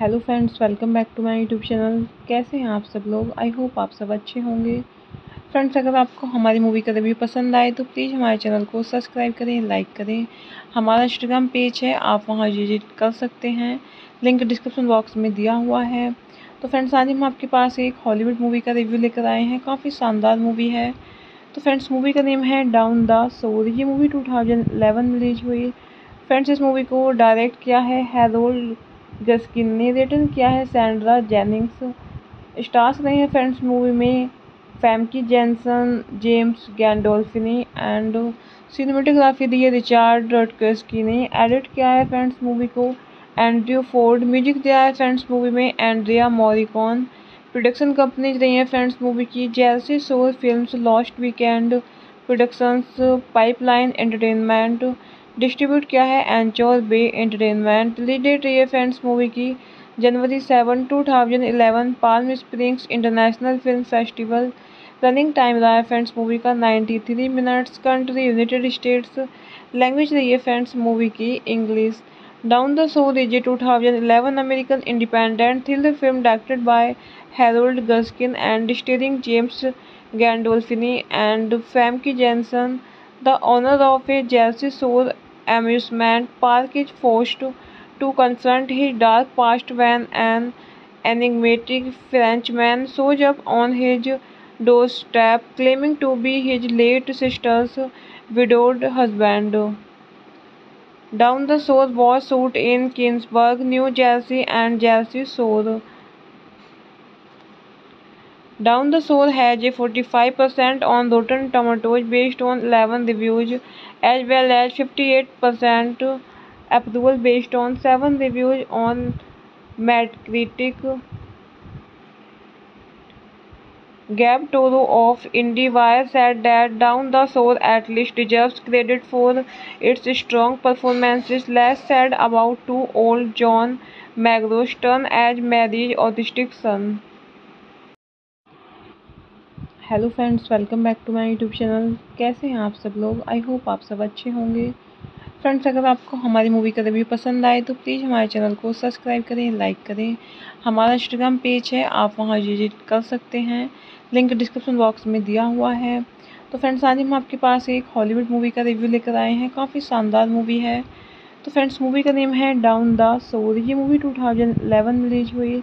Hello friends welcome back to my YouTube channel कैसे हैं आप सब लोग? आई होप आप सब अच्छे होंगे। फ्रेंड्स अगर आपको हमारी मूवी का रिव्यू पसंद आए तो प्लीज़ हमारे चैनल को सब्सक्राइब करें लाइक करें। हमारा इंस्टाग्राम पेज है, आप वहाँ विज़िट कर सकते हैं। लिंक डिस्क्रिप्शन बॉक्स में दिया हुआ है। तो फ्रेंड्स आज हम आपके पास एक हॉलीवुड मूवी का रिव्यू लेकर आए हैं। काफ़ी शानदार मूवी है। तो फ्रेंड्स मूवी का नेम है डाउन द सोर ये मूवी टू थाउज़ेंड रिलीज़ हुई। फ्रेंड्स इस मूवी को डायरेक्ट किया है हैरोल्ड गस्किन ने रिटर्न किया है सैंड्रा जेनिंग्स। स्टार्स रहे हैं फ्रेंड्स मूवी में Famke Janssen, James Gandolfini and cinematography दी है रिचार्ड रटकस्की ने। एडिट किया है फ्रेंड्स मूवी को। एंड्रयू फोर्ड म्यूज़िक दिया है फ्रेंड्स मूवी में एंड्रिया मॉरिकॉन। प्रोडक्शन कंपनीज़ रही हैं फ्रेंड्स मूवी की। जैसे Shore films Lost Weekend productions, pipeline entertainment distribute किया है Anchor Bay Entertainment. Release date रही है फ्रेंड्स मूवी की, January seven two thousand eleven Palm Springs International film festival running time रहा है फ्रेंड्स मूवी का ninety three minutes country United States language रही है फ्रेंड्स मूवी की English down the shore is a two thousand eleven American independent thriller film directed by Harold Gaskin and starring James Gandolfini and Famke Janssen the owner of a Jersey Shore amusement park is forced to confront his dark past when an enigmatic Frenchman shows up on his doorstep claiming to be his late sister's widowed husband. Down the Shore was shot in Kingsburg, New Jersey and Jersey Shore. Down the Shore has a 45% on Rotten Tomatoes based on 11 reviews as well as 58% approval based on 7 reviews on Metacritic. Gab Toro of IndieWire said that Down the Shore at least deserves credit for its strong performances. Less said about two-old John McGraw's turn as Mary's autistic son. Hello friends welcome back to my YouTube channel कैसे हैं आप सब लोग? I hope आप सब अच्छे होंगे। Friends अगर आपको हमारी मूवी का रिव्यू पसंद आए तो प्लीज़ हमारे चैनल को सब्सक्राइब करें लाइक करें। हमारा इंस्टाग्राम पेज है, आप वहाँ विज़िट कर सकते हैं। लिंक डिस्क्रिप्शन बॉक्स में दिया हुआ है। तो फ्रेंड्स आज हम आपके पास एक हॉलीवुड मूवी का रिव्यू लेकर आए हैं। काफ़ी शानदार मूवी है। तो फ्रेंड्स मूवी का नेम है डाउन द सोर ये मूवी टू रिलीज़ हुई।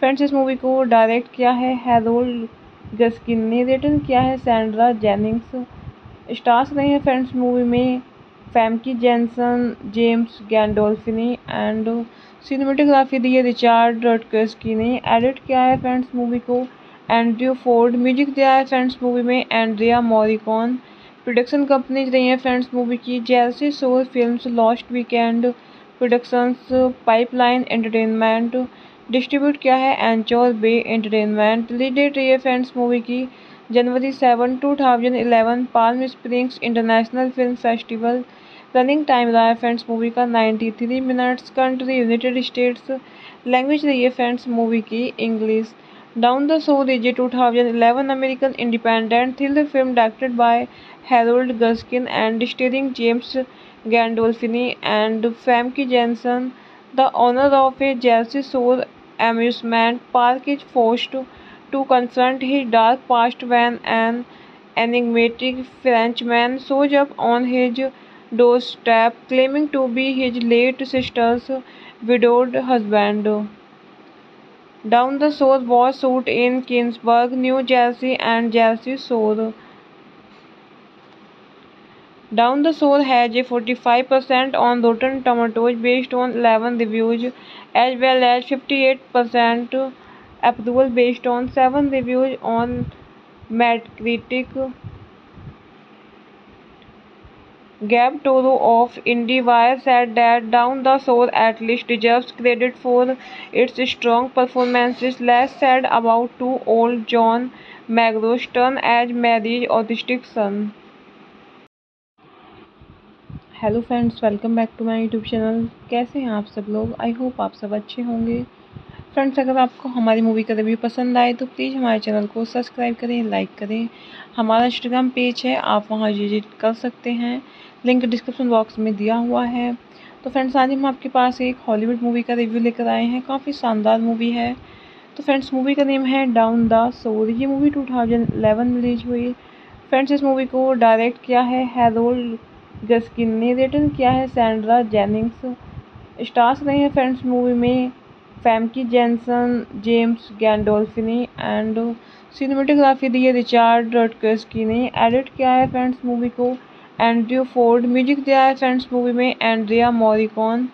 फ्रेंड्स इस मूवी को डायरेक्ट किया है हैरोल्ड गस्किन ने रिटर्न किया है सैंड्रा जेनिंग्स। स्टार्स रहे हैं फ्रेंड्स मूवी में Famke Janssen James Gandolfini and cinematography दी है रिचार्ड रटकस्की ने। एडिट किया है फ्रेंड्स मूवी को। एंड्रयू फोर्ड म्यूज़िक दिया है फ्रेंड्स मूवी में एंड्रिया मॉरिकॉन। प्रोडक्शन कंपनीज़ रही हैं फ्रेंड्स मूवी की। जैसे Shore films Lost Weekend productions, pipeline entertainment distribute किया है Anchor Bay Entertainment. Release date रही है फ्रेंड्स मूवी की January seven two thousand eleven Palm Springs International film festival running time रहा है फ्रेंड्स मूवी का 93 minutes country United States language रही है फ्रेंड्स मूवी की English down the shore two thousand eleven American independent thriller film directed by Harold Gaskin and starring James Gandolfini and Famke Janssen the owner of a Jersey Shore amusement park is forced to confront his dark past when an enigmatic Frenchman shows up on his doorstep claiming to be his late sister's widowed husband. Down the Shore was shot in Kingsburg, New Jersey and Jersey Shore. Down the Shore has a 45% on Rotten Tomatoes based on 11 reviews as well as 58% approval based on 7 reviews on Metacritic. Gab Toro of IndieWire said that Down the Shore at least deserves credit for its strong performances. Less said about two-old John McGraw's turn as Mary's autistic son. Hello friends welcome back to my YouTube channel कैसे हैं आप सब लोग? I hope आप सब अच्छे होंगे। Friends अगर आपको हमारी मूवी का रिव्यू पसंद आए तो प्लीज़ हमारे चैनल को सब्सक्राइब करें लाइक करें। हमारा इंस्टाग्राम पेज है, आप वहाँ विज़िट कर सकते हैं। लिंक डिस्क्रिप्शन बॉक्स में दिया हुआ है। तो फ्रेंड्स आज हम आपके पास एक हॉलीवुड मूवी का रिव्यू लेकर आए हैं। काफ़ी शानदार मूवी है। तो फ्रेंड्स मूवी का नेम है डाउन द सोर ये मूवी 2011 में रिलीज़ हुई। फ्रेंड्स इस मूवी को डायरेक्ट किया है हैरोल्ड गस्किन ने रिटर्न किया है सैंड्रा जेनिंग्स। स्टार्स रहे हैं फ्रेंड्स मूवी में Famke Janssen James Gandolfini and cinematography दी है रिचार्ड रटकस्की ने। एडिट किया है फ्रेंड्स मूवी को। एंड्रयू फोर्ड म्यूज़िक दिया है फ्रेंड्स मूवी में एंड्रिया मॉरिकॉन।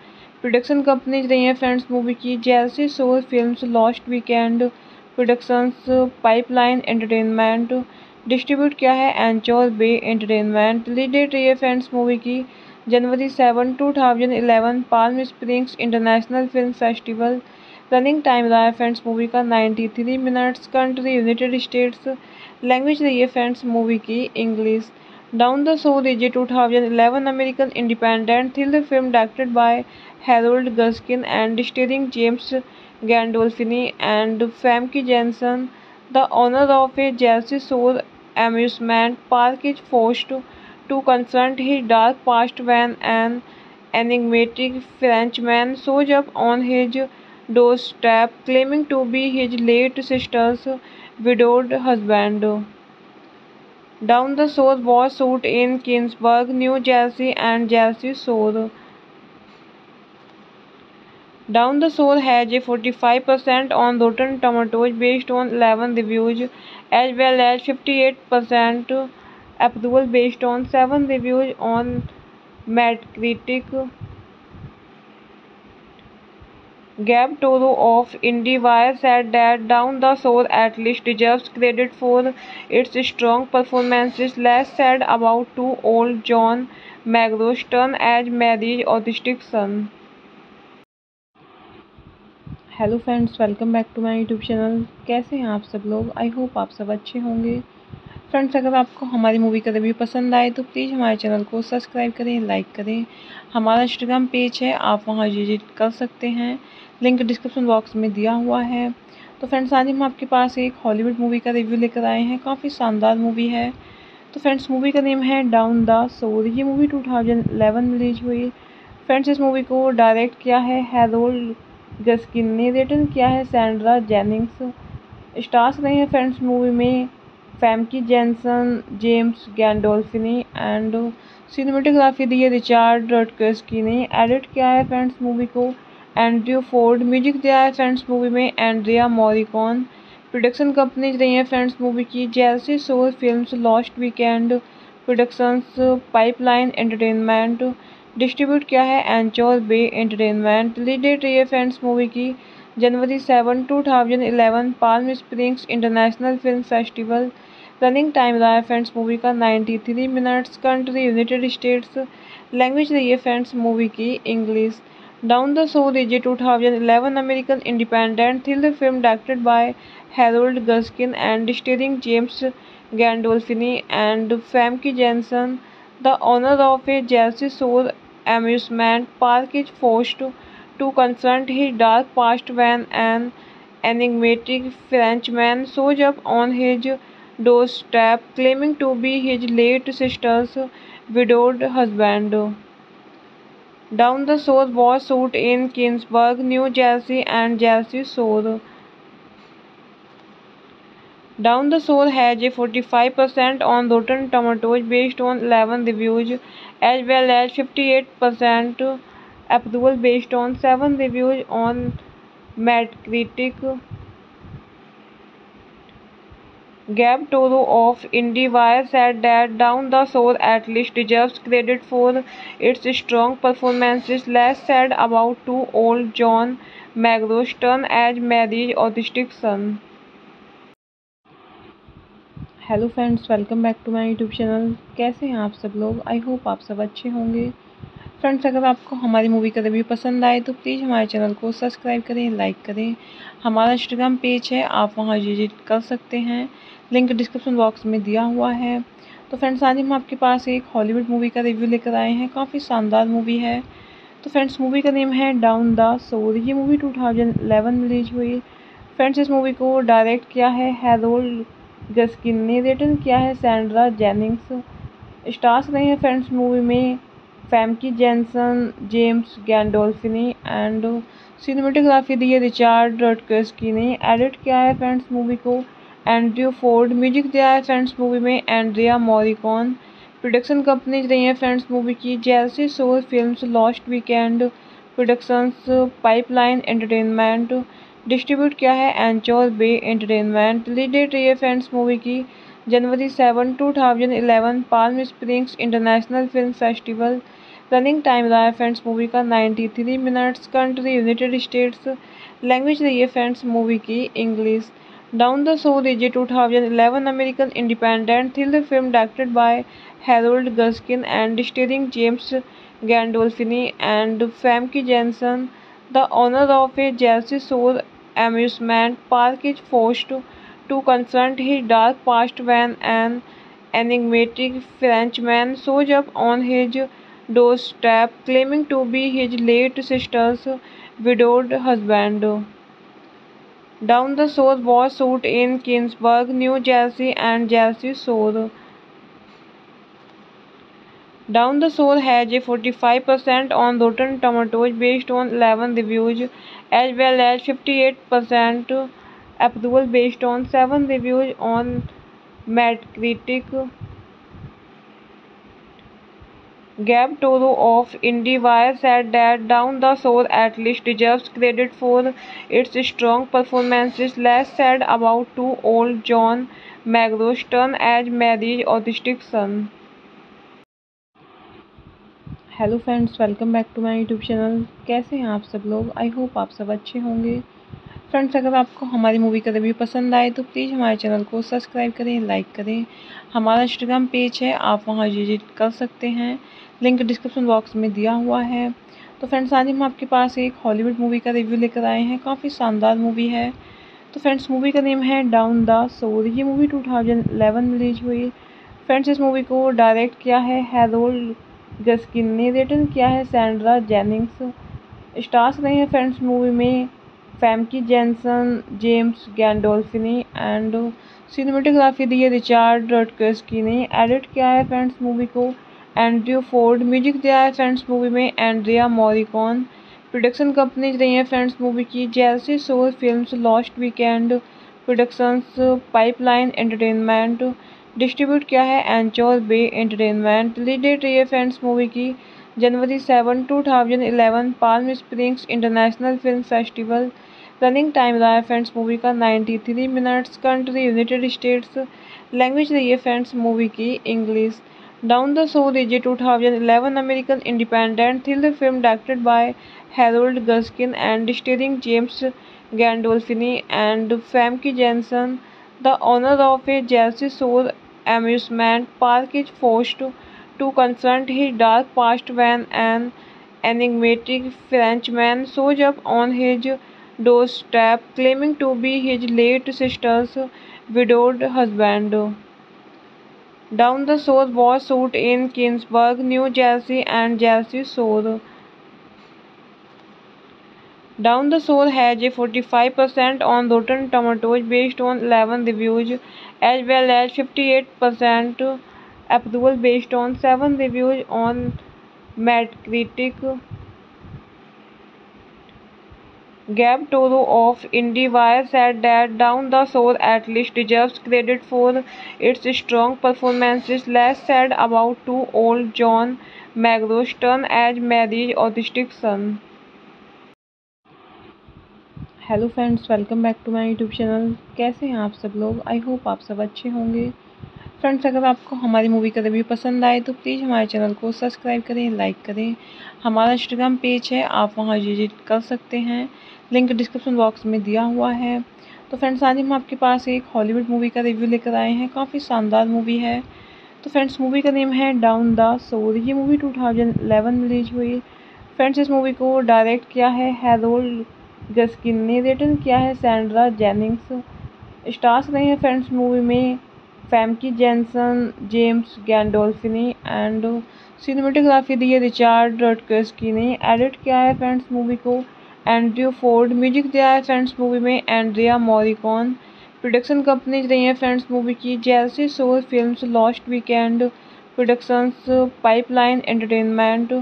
प्रोडक्शन कंपनीज़ रही हैं फ्रेंड्स मूवी की। जैसे Shore films Lost Weekend productions, pipeline entertainment distribute किया है Anchor Bay Entertainment. Release date रही फ्रेंड्स मूवी की January seven two thousand eleven Palm Springs International film festival running time रहा है फ्रेंड्स मूवी का ninety three minutes country United States language रही है friends movie की English down the shore is a two thousand eleven American independent thrill film directed by Harold Gaskin and starring James Gandolfini and Famke Janssen the owner of a Jersey Shore amusement park is forced to confront his dark past when an enigmatic Frenchman shows up on his doorstep claiming to be his late sister's widowed husband. Down the Shore was shot in Kingsburg, New Jersey and Jersey Shore. Down the Shore has a 45% on Rotten Tomatoes based on 11 reviews as well as 58% approval based on 7 reviews on Metacritic. Gab Toro of IndieWire said that Down the Shore at least deserves credit for its strong performances. Less said about two-old John McGraw's turn as Mary's autistic son. Hello friends welcome back to my YouTube channel कैसे हैं आप सब लोग? I hope आप सब अच्छे होंगे। Friends अगर आपको हमारी मूवी का रिव्यू पसंद आए तो प्लीज़ हमारे चैनल को सब्सक्राइब करें लाइक करें। हमारा इंस्टाग्राम पेज है, आप वहाँ विज़िट कर सकते हैं। लिंक डिस्क्रिप्शन बॉक्स में दिया हुआ है। तो फ्रेंड्स आज हम आपके पास एक हॉलीवुड मूवी का रिव्यू लेकर आए हैं। काफ़ी शानदार मूवी है। तो फ्रेंड्स मूवी का नेम है डाउन द सोर ये मूवी 2011 में रिलीज़ हुई। फ्रेंड्स इस मूवी को डायरेक्ट किया है हैरोल्ड गस्किन ने रिटर्न किया है सैंड्रा जेनिंग्स। स्टार्स रहे हैं फ्रेंड्स मूवी में Famke Janssen James Gandolfini and cinematography दी है रिचार्ड रटकस्की ने। एडिट किया है फ्रेंड्स मूवी को। एंड्रयू फोर्ड म्यूज़िक दिया है फ्रेंड्स मूवी में एंड्रिया मॉरिकॉन। प्रोडक्शन कंपनीज़ रही है फ्रेंड्स मूवी की। जैसे Shore films Lost Weekend productions, pipeline entertainment distribute किया है Anchor Bay Entertainment. Release date रही है फ्रेंड्स मूवी की January seven two thousand eleven Palm Springs International film festival running time रहा है फ्रेंड्स मूवी का 93 minutes country United States language रही है फ्रेंड्स मूवी की English down the shore two thousand 2011 American independent thriller film directed by Harold Gaskin and starring James Gandolfini and Famke Janssen the owner of a Jersey Shore amusement park is forced to, to confront his dark past when an enigmatic Frenchman shows up on his doorstep claiming to be his late sister's widowed husband. Down the Shore was shot in Kingsburg, New Jersey and Jersey Shore. Down the Shore has a 45% on Rotten Tomatoes based on 11 reviews as well as 58% approval based on 7 reviews on Metacritic. Gab Toro of IndieWire said that Down the Shore at least deserves credit for its strong performances. Less said about two-old John McGraw's turn as Mary's autistic son. Hello friends welcome back to my YouTube channel कैसे हैं आप सब लोग? I hope आप सब अच्छे होंगे। Friends अगर आपको हमारी मूवी का रिव्यू पसंद आए तो प्लीज़ हमारे चैनल को सब्सक्राइब करें लाइक करें। हमारा इंस्टाग्राम पेज है, आप वहाँ विज़िट कर सकते हैं। लिंक डिस्क्रिप्शन बॉक्स में दिया हुआ है। तो फ्रेंड्स आज हम आपके पास एक हॉलीवुड मूवी का रिव्यू लेकर आए हैं। काफ़ी शानदार मूवी है। तो फ्रेंड्स मूवी का नेम है डाउन द सोर ये मूवी 2011 में रिलीज़ हुई। फ्रेंड्स इस मूवी को डायरेक्ट किया है हैरोल्ड गस्किन ने रिटर्न किया है सैंड्रा जेनिंग्स। स्टार्स रहे हैं फ्रेंड्स मूवी में Famke Janssen James Gandolfini and cinematography दी है रिचार्ड रटकस्की ने। एडिट किया है फ्रेंड्स मूवी को। एंड्रयू फोर्ड म्यूज़िक दिया है फ्रेंड्स मूवी में एंड्रिया मॉरिकॉन। प्रोडक्शन कंपनीज़ रही है फ्रेंड्स मूवी की। जैसे Shore films Lost Weekend productions, pipeline entertainment distribute किया है Anchor Bay Entertainment. Release date रही है फ्रेंड्स मूवी की, January seven two thousand eleven Palm Springs International film festival running time रहा है फ्रेंड्स मूवी का 93 minutes country United States language रही है फ्रेंड्स मूवी की English down the shore two thousand 2011 American independent thriller film directed by Harold Gaskin and starring James Gandolfini and Famke Janssen the owner of a Jersey Shore amusement park is forced to, to confront his dark past when an enigmatic Frenchman shows up on his doorstep claiming to be his late sister's widowed husband. Down the Shore was shot in Kingsburg, New Jersey and Jersey Shore. Down the Shore has a 45% on Rotten Tomatoes based on 11 reviews as well as 58% approval based on 7 reviews on Metacritic. Gab Toro of IndieWire said that Down the Shore at least deserves credit for its strong performances. Less said about two-old John McGraw's turn as Mary's autistic son. Hello friends welcome back to my YouTube channel कैसे हैं आप सब लोग? I hope आप सब अच्छे होंगे। Friends अगर आपको हमारी मूवी का रिव्यू पसंद आए तो प्लीज़ हमारे चैनल को सब्सक्राइब करें लाइक करें। हमारा इंस्टाग्राम पेज है, आप वहाँ विज़िट कर सकते हैं। लिंक डिस्क्रिप्शन बॉक्स में दिया हुआ है। तो फ्रेंड्स आज हम आपके पास एक हॉलीवुड मूवी का रिव्यू लेकर आए हैं। काफ़ी शानदार मूवी है। तो फ्रेंड्स मूवी का नेम है डाउन द सोर ये मूवी 2011 में रिलीज़ हुई। फ्रेंड्स इस मूवी को डायरेक्ट किया है हैरोल्ड गस्किन ने रिटर्न किया है सैंड्रा जेनिंग्स। स्टार्स रहे हैं फ्रेंड्स मूवी में Famke Janssen James Gandolfini and cinematography दी है रिचार्ड रटकस्की ने। एडिट किया है फ्रेंड्स मूवी को। एंड्रयू फोर्ड म्यूज़िक दिया है फ्रेंड्स मूवी में एंड्रिया मॉरिकॉन। प्रोडक्शन कंपनीज़ रही है फ्रेंड्स मूवी की। जैसे Shore films Lost Weekend productions, pipeline entertainment distribute किया है Anchor Bay Entertainment. Release date रही है फ्रेंड्स मूवी की January seven two thousand eleven Palm Springs International film festival running time रहा है फ्रेंड्स मूवी का 93 minutes country United States language रही है फ्रेंड्स मूवी की English down the shore two thousand 2011 American independent thriller film directed by Harold Gaskin and starring James Gandolfini and Famke Janssen the owner of a Jersey Shore amusement park is forced to, to confront his dark past when an enigmatic Frenchman shows up on his doorstep claiming to be his late sister's widowed husband. Down the Shore was shot in Kingsburg, New Jersey and Jersey Shore. Down the Shore has a 45% on Rotten Tomatoes based on 11 reviews as well as 58% approval based on 7 reviews on Metacritic. Gab Toro of IndieWire said that Down the Shore at least deserves credit for its strong performances. Less said about two-old John McGraw's turn as Mary's autistic son. Hello friends welcome back to my YouTube channel कैसे हैं आप सब लोग? I hope आप सब अच्छे होंगे। Friends अगर आपको हमारी मूवी का रिव्यू पसंद आए तो प्लीज़ हमारे चैनल को सब्सक्राइब करें लाइक करें। हमारा इंस्टाग्राम पेज है, आप वहाँ विज़िट कर सकते हैं। लिंक डिस्क्रिप्शन बॉक्स में दिया हुआ है। तो फ्रेंड्स आज हम आपके पास एक हॉलीवुड मूवी का रिव्यू लेकर आए हैं। काफ़ी शानदार मूवी है। तो फ्रेंड्स मूवी का नेम है डाउन द सोर ये मूवी टू में रिलीज़ हुई। फ्रेंड्स इस मूवी को डायरेक्ट किया है हैरोल्ड गस्किन ने रिटर्न किया है सैंड्रा जेनिंग्स। स्टार्स रहे हैं फ्रेंड्स मूवी में Famke Janssen James Gandolfini and cinematography दी है रिचार्ड रटकस्की ने। एडिट किया है फ्रेंड्स मूवी को। एंड्रयू फोर्ड म्यूज़िक दिया है फ्रेंड्स मूवी में एंड्रिया मॉरिकॉन। प्रोडक्शन कंपनीज़ रही हैं फ्रेंड्स मूवी की। जैसे Shore films Lost Weekend productions, pipeline entertainment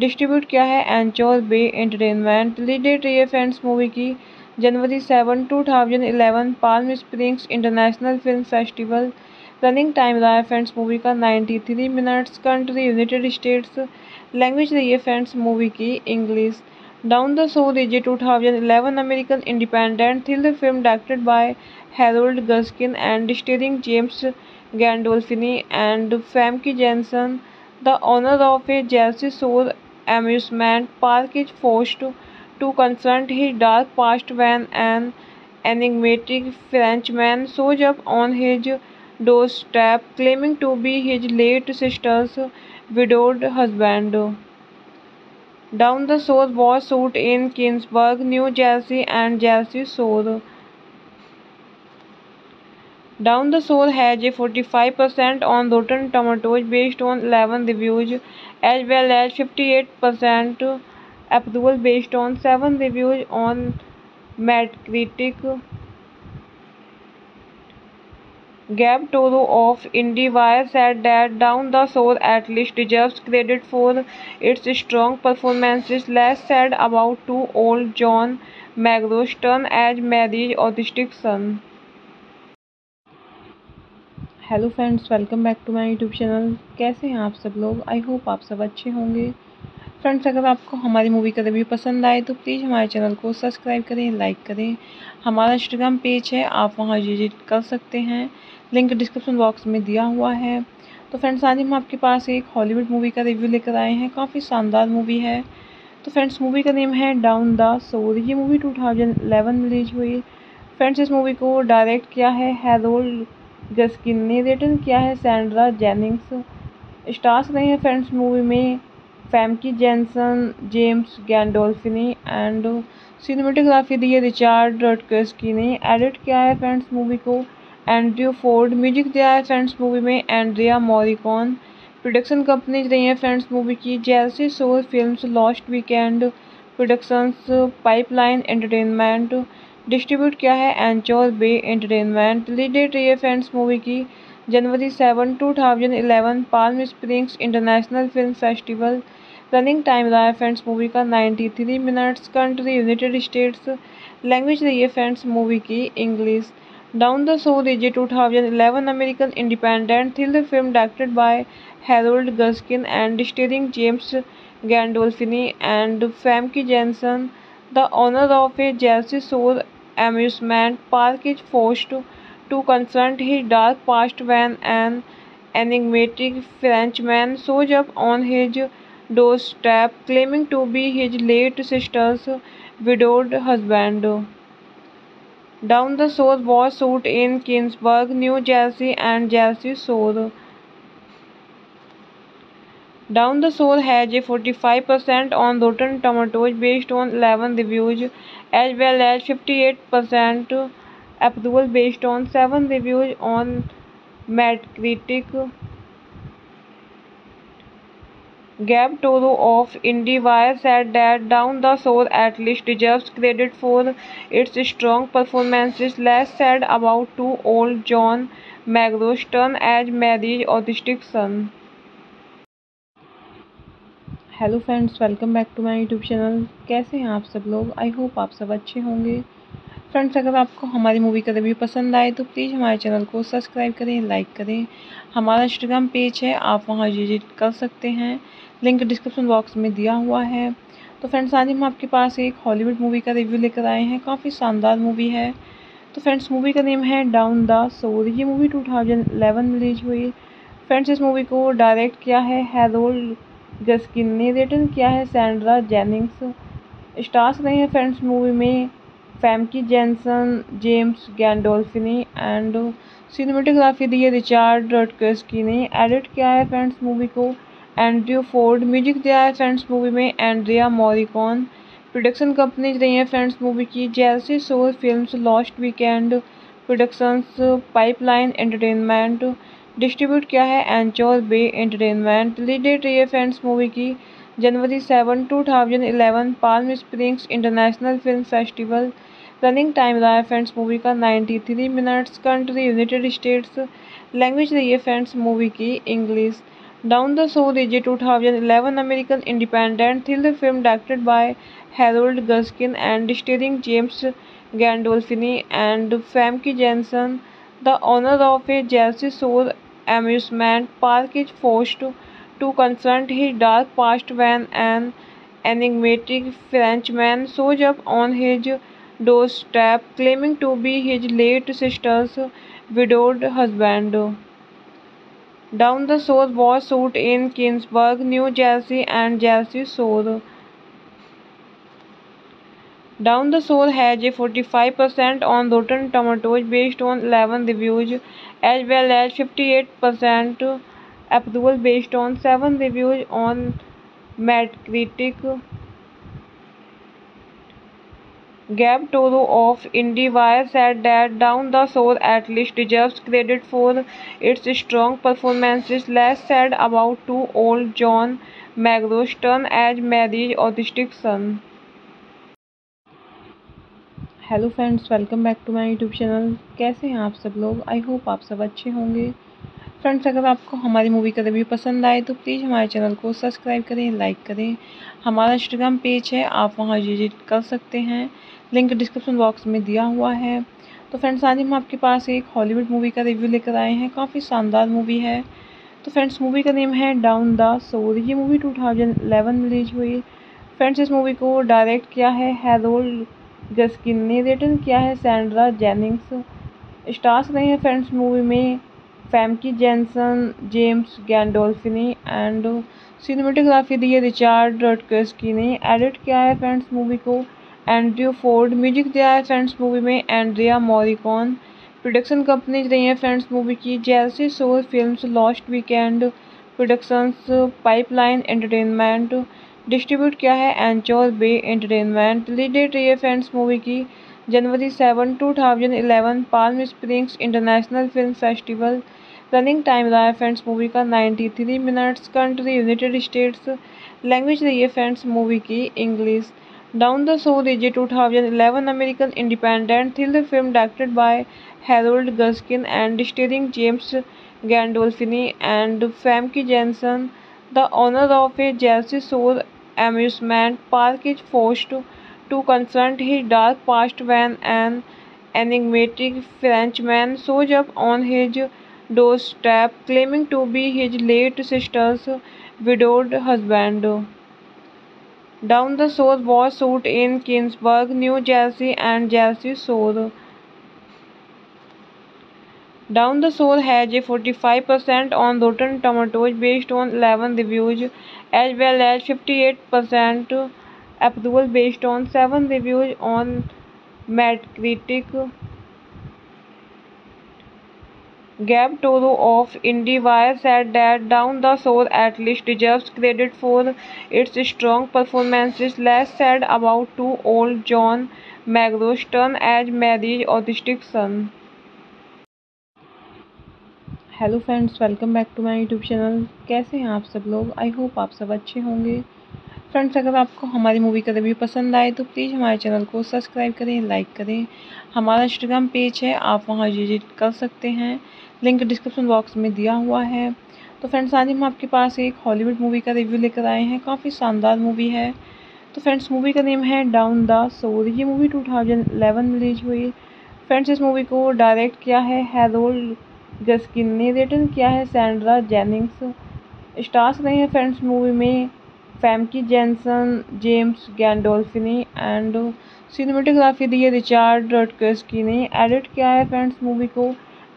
distribute किया है Anchor Bay Entertainment. Release date रही है फ्रेंड्स मूवी की, January seven two thousand eleven Palm Springs International film festival running time रहा है फ्रेंड्स मूवी का 93 minutes. Country, United States. Language रही है फ्रेंड्स मूवी की, English. Down the so Soul two thousand eleven American independent thriller film directed by Harold Guskin and starring James Gandolfini and Famke Janssen the owner of a Jersey Shore amusement park is forced to confront his dark past when an enigmatic Frenchman shows up on his doorstep claiming to be his late sister's widowed husband. Down the Shore was shot in Kingsburg, New Jersey and Jersey Shore. Down the Shore has a 45% on Rotten Tomatoes based on 11 reviews as well as 58% approval based on 7 reviews on Metacritic. Gab Toro of IndieWire said that Down the Shore at least deserves credit for its strong performances. Less said about two-old John McGraw's turn as Mary's autistic son. Hello friends welcome back to my YouTube channel कैसे हैं आप सब लोग? I hope आप सब अच्छे होंगे। Friends अगर आपको हमारी मूवी का रिव्यू पसंद आए तो प्लीज़ हमारे चैनल को सब्सक्राइब करें लाइक करें। हमारा इंस्टाग्राम पेज है, आप वहाँ विज़िट कर सकते हैं। लिंक डिस्क्रिप्शन बॉक्स में दिया हुआ है। तो फ्रेंड्स आज हम आपके पास एक हॉलीवुड मूवी का रिव्यू लेकर आए हैं। काफ़ी शानदार मूवी है। तो फ्रेंड्स मूवी का नेम है डाउन द सोर ये मूवी टू में रिलीज़ हुई। फ्रेंड्स इस मूवी को डायरेक्ट किया है हैरोल्ड गस्किन ने रिटर्न किया है सैंड्रा जेनिंग्स। स्टार्स रहे हैं फ्रेंड्स मूवी में Famke Janssen James Gandolfini and cinematography दी है रिचार्ड रटकस्की ने। एडिट किया है फ्रेंड्स मूवी को। एंड्रयू फोर्ड म्यूज़िक दिया है फ्रेंड्स मूवी में एंड्रिया मॉरिकॉन। प्रोडक्शन कंपनीज़ रही हैं फ्रेंड्स मूवी की। जैसे Soul Films Lost Weekend Productions, Pipeline Entertainment distribute किया है Anchor Bay Entertainment. Release date रही है फ्रेंड्स मूवी की January seven two thousand eleven Palm Springs International Film Festival running time रहा है फ्रेंड्स मूवी का 93 minutes country United States language रही है फ्रेंड्स मूवी की English Down the Soul two thousand eleven American independent thriller film directed by Harold Guskin and starring James Gandolfini and Famke Janssen, the owner of a Jersey Shore amusement park, is forced to confront his dark past when an enigmatic Frenchman shows up on his doorstep claiming to be his late sister's widowed husband. Down the Shore was shot in Kingsburg, New Jersey and Jersey Shore. Down the Shore has a 45% on Rotten Tomatoes based on 11 reviews as well as 58% approval based on 7 reviews on Metacritic. Gabe Toro of IndieWire said that Down the Shore at least deserves credit for its strong performances. Less said about two-old John McEnroe's turn as Mary's autistic son. Hello friends welcome back to my YouTube channel कैसे हैं आप सब लोग? I hope आप सब अच्छे होंगे। Friends अगर आपको हमारी मूवी का रिव्यू पसंद आए तो प्लीज़ हमारे चैनल को सब्सक्राइब करें लाइक करें। हमारा इंस्टाग्राम पेज है, आप वहाँ विज़िट कर सकते हैं। लिंक डिस्क्रिप्शन बॉक्स में दिया हुआ है। तो फ्रेंड्स आज हम आपके पास एक हॉलीवुड मूवी का रिव्यू लेकर आए हैं। काफ़ी शानदार मूवी है। तो फ्रेंड्स मूवी का नेम है डाउन द सोर ये मूवी 2011 में रिलीज़ हुई। फ्रेंड्स इस मूवी को डायरेक्ट किया है हैरोल्ड गस्किन ने रिटर्न किया है सैंड्रा जेनिंग्स। स्टार्स रहे हैं फ्रेंड्स मूवी में Famke Janssen James Gandolfini and cinematography दी है रिचार्ड रटकस्की ने। एडिट किया है फ्रेंड्स मूवी को। एंड्रयू फोर्ड, म्यूज़िक दिया है फ्रेंड्स मूवी में एंड्रिया मॉरिकॉन। प्रोडक्शन कंपनीज़ रही हैं फ्रेंड्स मूवी की। जैसे Shore Films, Lost Weekend Productions, Pipeline Entertainment distribute किया है Anchor Bay Entertainment. Release date रही है फ्रेंड्स मूवी की January seven two thousand eleven Palm Springs International Film Festival running time रहा है फ्रेंड्स मूवी का 93 minutes country United States language रही है फ्रेंड्स मूवी की English Down the Shore is a 2011 American independent thriller film directed by Harold Guskin and starring James Gandolfini and Famke Janssen the owner of a Jersey Shore amusement park is forced to confront his dark past when an enigmatic Frenchman shows up on his doorstep claiming to be his late sister's widowed husband. Down the Shore was shot in Kingsburg, New Jersey and Jersey Shore. Down the Shore has a 45% on Rotten Tomatoes based on 11 reviews as well as 58% approval based on 7 reviews on Metacritic. Gabe Toro of IndieWire said that Down the Shore at least deserves credit for its strong performances. Less said about two-old John McEnroe's turn as Mary's autistic son. Hello friends welcome back to my YouTube channel कैसे हैं आप सब लोग? I hope आप सब अच्छे होंगे। Friends अगर आपको हमारी मूवी का रिव्यू पसंद आए तो प्लीज़ हमारे चैनल को सब्सक्राइब करें लाइक करें। हमारा इंस्टाग्राम पेज है, आप वहाँ विज़िट कर सकते हैं। लिंक डिस्क्रिप्शन बॉक्स में दिया हुआ है। तो फ्रेंड्स आज हम आपके पास एक हॉलीवुड मूवी का रिव्यू लेकर आए हैं। काफ़ी शानदार मूवी है। तो फ्रेंड्स मूवी का नेम है डाउन द सोर ये मूवी 2011 में रिलीज़ हुई। फ्रेंड्स इस मूवी को डायरेक्ट किया है हैरोल्ड गस्किन ने रिटर्न किया है सैंड्रा जेनिंग्स। स्टार्स रहे हैं फ्रेंड्स मूवी में Famke Janssen James Gandolfini and cinematography दी है रिचार्ड रटकस्की ने। एडिट किया है फ्रेंड्स मूवी को। एंड्रयू फोर्ड म्यूज़िक दिया है फ्रेंड्स मूवी में एंड्रिया मॉरिकॉन। प्रोडक्शन कंपनीज़ रही हैं फ्रेंड्स मूवी की। जैसे Shore Films Lost Weekend Productions, Pipeline Entertainment distribute किया है Anchor Bay Entertainment. Release date रही फ्रेंड्स मूवी की January seven two thousand eleven Palm Springs International Film Festival running time रहा है फ्रेंड्स मूवी का 93 minutes country United States language रही है friends movie की English Down the Shore is a 2011 American independent thriller film directed by Harold Guskin and starring James Gandolfini and Famke Janssen the owner of a Jersey Shore amusement park is forced to confront his dark past when an enigmatic Frenchman shows up on his doorstep claiming to be his late sister's widowed husband. Down the Shore was shot in Kingsburg, New Jersey and Jersey Shore. Down the Shore has a 45% on Rotten Tomatoes based on 11 reviews as well as 58% approval based on 7 reviews on Metacritic. Gabe Toro of IndieWire said that Down the Shore at least deserves credit for its strong performances. Less said about two-old John McEnroe's turn as Mary's autistic son. Hello friends welcome back to my YouTube channel कैसे हैं आप सब लोग? I hope आप सब अच्छे होंगे। Friends अगर आपको हमारी मूवी का रिव्यू पसंद आए तो प्लीज़ हमारे चैनल को सब्सक्राइब करें लाइक करें। हमारा इंस्टाग्राम पेज है, आप वहाँ विज़िट कर सकते हैं। लिंक डिस्क्रिप्शन बॉक्स में दिया हुआ है। तो फ्रेंड्स आज हम आपके पास एक हॉलीवुड मूवी का रिव्यू लेकर आए हैं। काफ़ी शानदार मूवी है। तो फ्रेंड्स मूवी का नेम है डाउन द सोर ये मूवी टू में रिलीज़ हुई। फ्रेंड्स इस मूवी को डायरेक्ट किया है हैरोल्ड गस्किन ने रिटर्न किया है सैंड्रा जेनिंग्स। स्टार्स रहे हैं फ्रेंड्स मूवी में Famke Janssen, James Gandolfini and cinematography दी है रिचार्ड रटकस्की ने। एडिट किया है फ्रेंड्स मूवी को।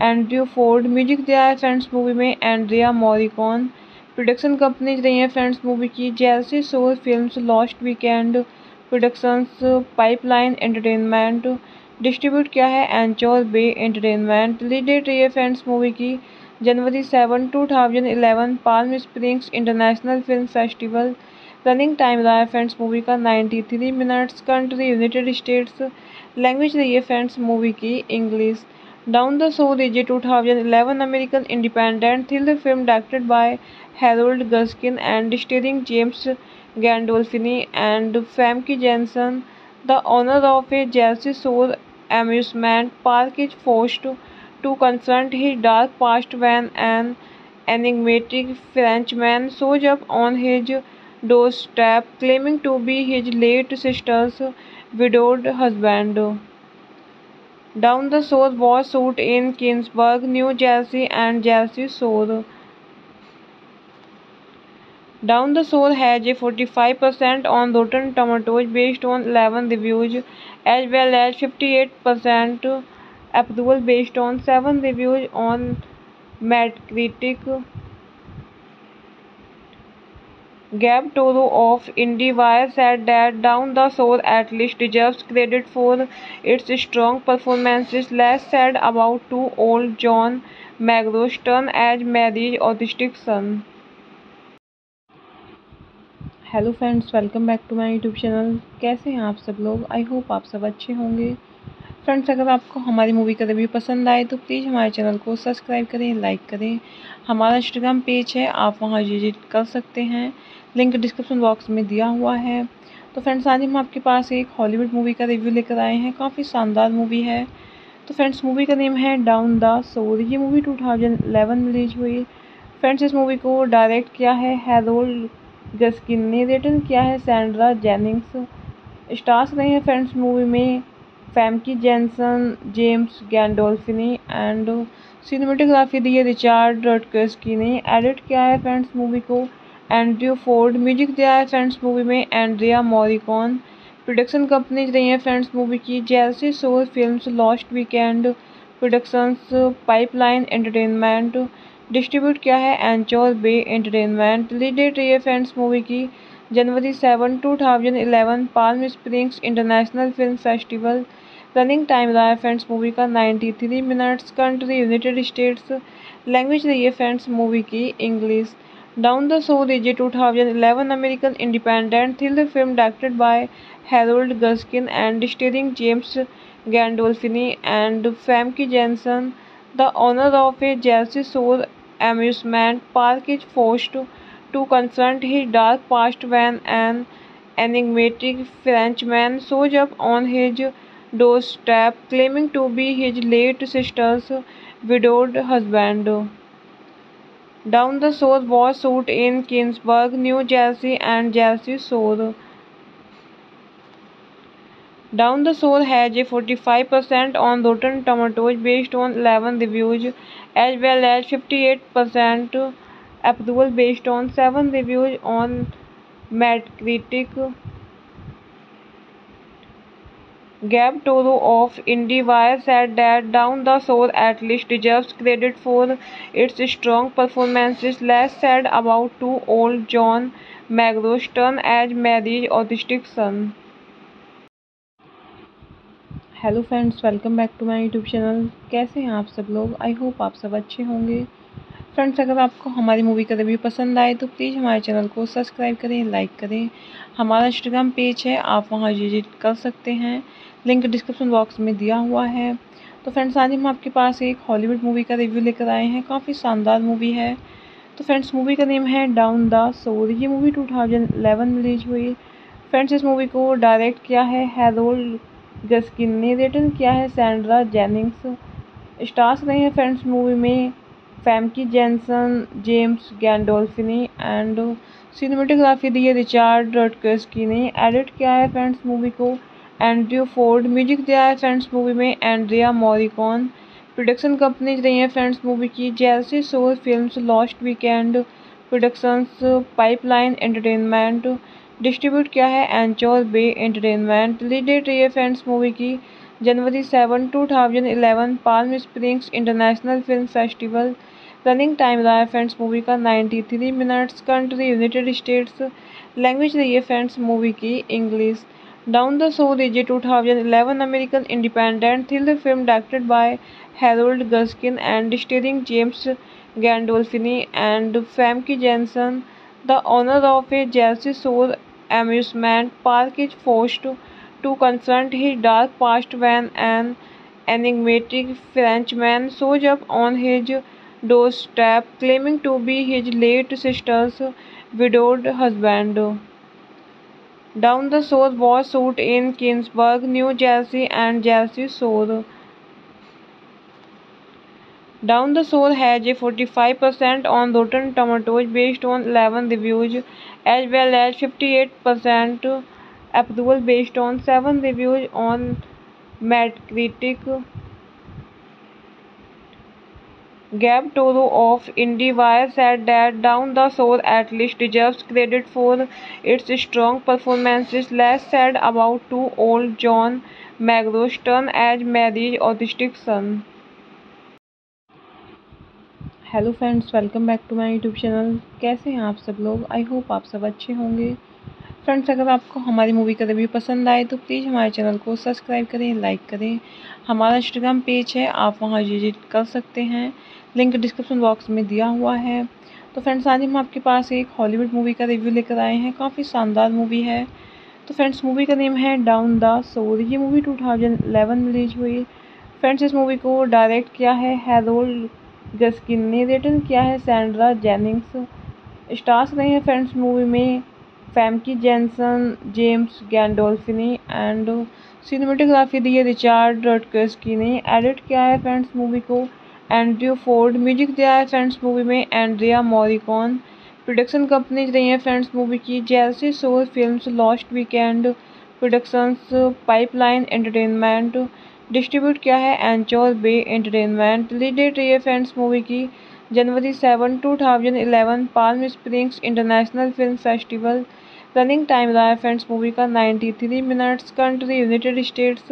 एंड्रयू फोर्ड म्यूज़िक दिया है फ्रेंड्स मूवी में एंड्रिया मॉरिकॉन। प्रोडक्शन कंपनीज़ रही हैं फ्रेंड्स मूवी की। जैसे Shore Films Lost Weekend Productions, Pipeline Entertainment distribute किया है Anchor Bay Entertainment. Release date रही है फ्रेंड्स मूवी की, January seven two thousand eleven Palm Springs International Film Festival running time रहा है फ्रेंड्स मूवी का ninety three minutes. Country, United States. Language रही है फ्रेंड्स मूवी की, English. Down the Shore is two thousand eleven American independent thriller film directed by Harold Guskin and starring James Gandolfini and Famke Janssen the owner of a Jersey Shore amusement park is forced to confront his dark past when an enigmatic Frenchman shows up on his doorstep claiming to be his late sister's widowed husband. Down the Shore was shot in Kingsburg, New Jersey and Jersey Shore. Down the Shore has a 45% on Rotten Tomatoes based on 11 reviews as well as 58% approval based on 7 reviews on Metacritic. Gabe Toro of IndieWire said that Down the Shore at least deserves credit for its strong performances. Less said about two-old John McEnroe's turn as Mary's autistic son. Hello friends welcome back to my YouTube channel कैसे हैं आप सब लोग? I hope आप सब अच्छे होंगे। Friends अगर आपको हमारी मूवी का रिव्यू पसंद आए तो प्लीज़ हमारे चैनल को सब्सक्राइब करें लाइक करें। हमारा इंस्टाग्राम पेज है, आप वहाँ विज़िट कर सकते हैं। लिंक डिस्क्रिप्शन बॉक्स में दिया हुआ है। तो फ्रेंड्स आज हम आपके पास एक हॉलीवुड मूवी का रिव्यू लेकर आए हैं। काफ़ी शानदार मूवी है। तो फ्रेंड्स मूवी का नेम है डाउन द सोर ये मूवी टू में रिलीज़ हुई। फ्रेंड्स इस मूवी को डायरेक्ट किया है हैरोल्ड गस्किन ने रिटर्न किया है सैंड्रा जेनिंग्स। स्टार्स रहे हैं फ्रेंड्स मूवी में Famke Janssen, James Gandolfini and cinematography दी है रिचार्ड रटकस्की ने। एडिट किया है फ्रेंड्स मूवी को। एंड्रयू फोर्ड, म्यूज़िक दिया है फ्रेंड्स मूवी में एंड्रिया मॉरिकॉन। प्रोडक्शन कंपनीज़ रही हैं फ्रेंड्स मूवी की। जैसे Shore Films, Lost Weekend Productions, Pipeline Entertainment distribute किया है Anchor Bay Entertainment. Release date रही है फ्रेंड्स मूवी की, January seven two thousand eleven Palm Springs International Film Festival running time रहा है फ्रेंड्स मूवी का ninety three minutes. Country, United States. Language रही है फ्रेंड्स मूवी की, English. Down the Shore is two thousand eleven American independent thriller film directed by Harold Guskin and starring James Gandolfini and Famke Janssen The owner of a Jersey Shore amusement park is forced to confront his dark past when an enigmatic Frenchman shows up on his doorstep claiming to be his late sister's widowed husband. Down the Shore was shot in Kingsburg, New Jersey and Jersey Shore. Down the Shore has a 45% on Rotten Tomatoes based on 11 reviews as well as 58% approval based on 7 reviews on Metacritic. Gabe Toro of IndieWire said that Down the Soul at least deserves credit for its strong performances. Less said about two old John McGraw's turn as Mary's autistic son. Hello friends welcome back to my YouTube channel कैसे हैं आप सब लोग? I hope आप सब अच्छे होंगे। Friends अगर आपको हमारी मूवी का रिव्यू पसंद आए तो प्लीज़ हमारे चैनल को सब्सक्राइब करें लाइक करें। हमारा इंस्टाग्राम पेज है, आप वहाँ विज़िट कर सकते हैं। लिंक डिस्क्रिप्शन बॉक्स में दिया हुआ है। तो फ्रेंड्स आज हम आपके पास एक हॉलीवुड मूवी का रिव्यू लेकर आए हैं। काफ़ी शानदार मूवी है। तो फ्रेंड्स मूवी का नेम है डाउन द सोर ये मूवी 2011 में रिलीज़ हुई। फ्रेंड्स इस मूवी को डायरेक्ट किया है हैरोल्ड गस्किन ने रिटर्न किया है सैंड्रा जेनिंग्स। स्टार्स रहे हैं फ्रेंड्स मूवी में Famke Janssen James Gandolfini and cinematography दी है रिचार्ड रटकस्की ने। एडिट किया है फ्रेंड्स मूवी को। एंड्रयू फोर्ड म्यूज़िक दिया है फ्रेंड्स मूवी में एंड्रिया मॉरिकॉन। प्रोडक्शन कंपनीज़ रही हैं फ्रेंड्स मूवी की। जैसे Soul Films Lost Weekend Productions, Pipeline Entertainment distribute किया है Anchor Bay Entertainment. Release date रही है फ्रेंड्स मूवी की, January seven two thousand eleven Palm Springs International Film Festival running time रहा है फ्रेंड्स मूवी का ninety three minutes. Country, United States. Language रही है फ्रेंड्स मूवी की, English. Down the Soul is a 2011 American independent thriller film directed by Harold Guskin and starring James Gandolfini and Famke Janssen. The owner of a Jersey Shore amusement park is forced to confront his dark past when an enigmatic Frenchman shows up on his doorstep claiming to be his late sister's widowed husband. Down the Shore was shot in Kingsburg, New Jersey and Jersey Shore. Down the Shore has a 45% on Rotten Tomatoes based on 11 reviews as well as 58% approval based on 7 reviews on Metacritic. Gabe Toro of IndieWire said that Down the Soul at least deserves credit for its strong performances. Less said about two old John McGraw's turn as Mary's autistic son. Hello friends welcome back to my YouTube channel कैसे हैं आप सब लोग? I hope आप सब अच्छे होंगे। Friends अगर आपको हमारी मूवी का रिव्यू पसंद आए तो प्लीज़ हमारे चैनल को सब्सक्राइब करें लाइक करें। हमारा इंस्टाग्राम पेज है, आप वहाँ विज़िट कर सकते हैं। लिंक डिस्क्रिप्शन बॉक्स में दिया हुआ है। तो फ्रेंड्स आज हम आपके पास एक हॉलीवुड मूवी का रिव्यू लेकर आए हैं। काफ़ी शानदार मूवी है। तो फ्रेंड्स मूवी का नेम है डाउन द सोर ये मूवी 2011 में रिलीज़ हुई। फ्रेंड्स इस मूवी को डायरेक्ट किया है हैरोल्ड गस्किन ने रिटर्न किया है सैंड्रा जेनिंग्स। स्टार्स रहे हैं फ्रेंड्स मूवी में Famke Janssen James Gandolfini and cinematography दी है रिचार्ड रटकस्की ने। एडिट किया है फ्रेंड्स मूवी को। एंड्रयू फोर्ड म्यूज़िक दिया है फ्रेंड्स मूवी में एंड्रिया मॉरिकॉन। प्रोडक्शन कंपनीज़ रही हैं फ्रेंड्स मूवी की। जैसे Soul Films Lost Weekend Productions, Pipeline Entertainment distribute किया है Anchor Bay Entertainment. Release date रही है फ्रेंड्स मूवी की January seven two thousand eleven Palm Springs International Film Festival running time रहा है फ्रेंड्स मूवी का ninety three minutes country United States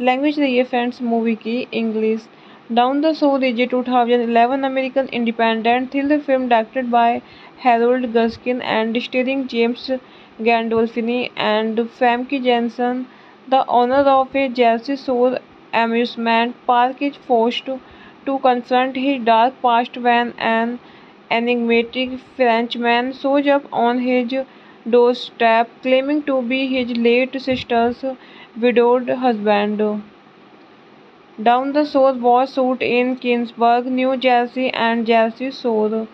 language रही है फ्रेंड्स मूवी की English Down the Soul is a 2011 American independent thriller film directed by Harold Guskin and starring James Gandolfini and Famke Janssen. The owner of a Jersey Shore amusement park is forced to confront his dark past when an enigmatic Frenchman shows up on his doorstep claiming to be his late sister's widowed husband. Down the Shore was shot in Kingsburg, New Jersey and Jersey Shore.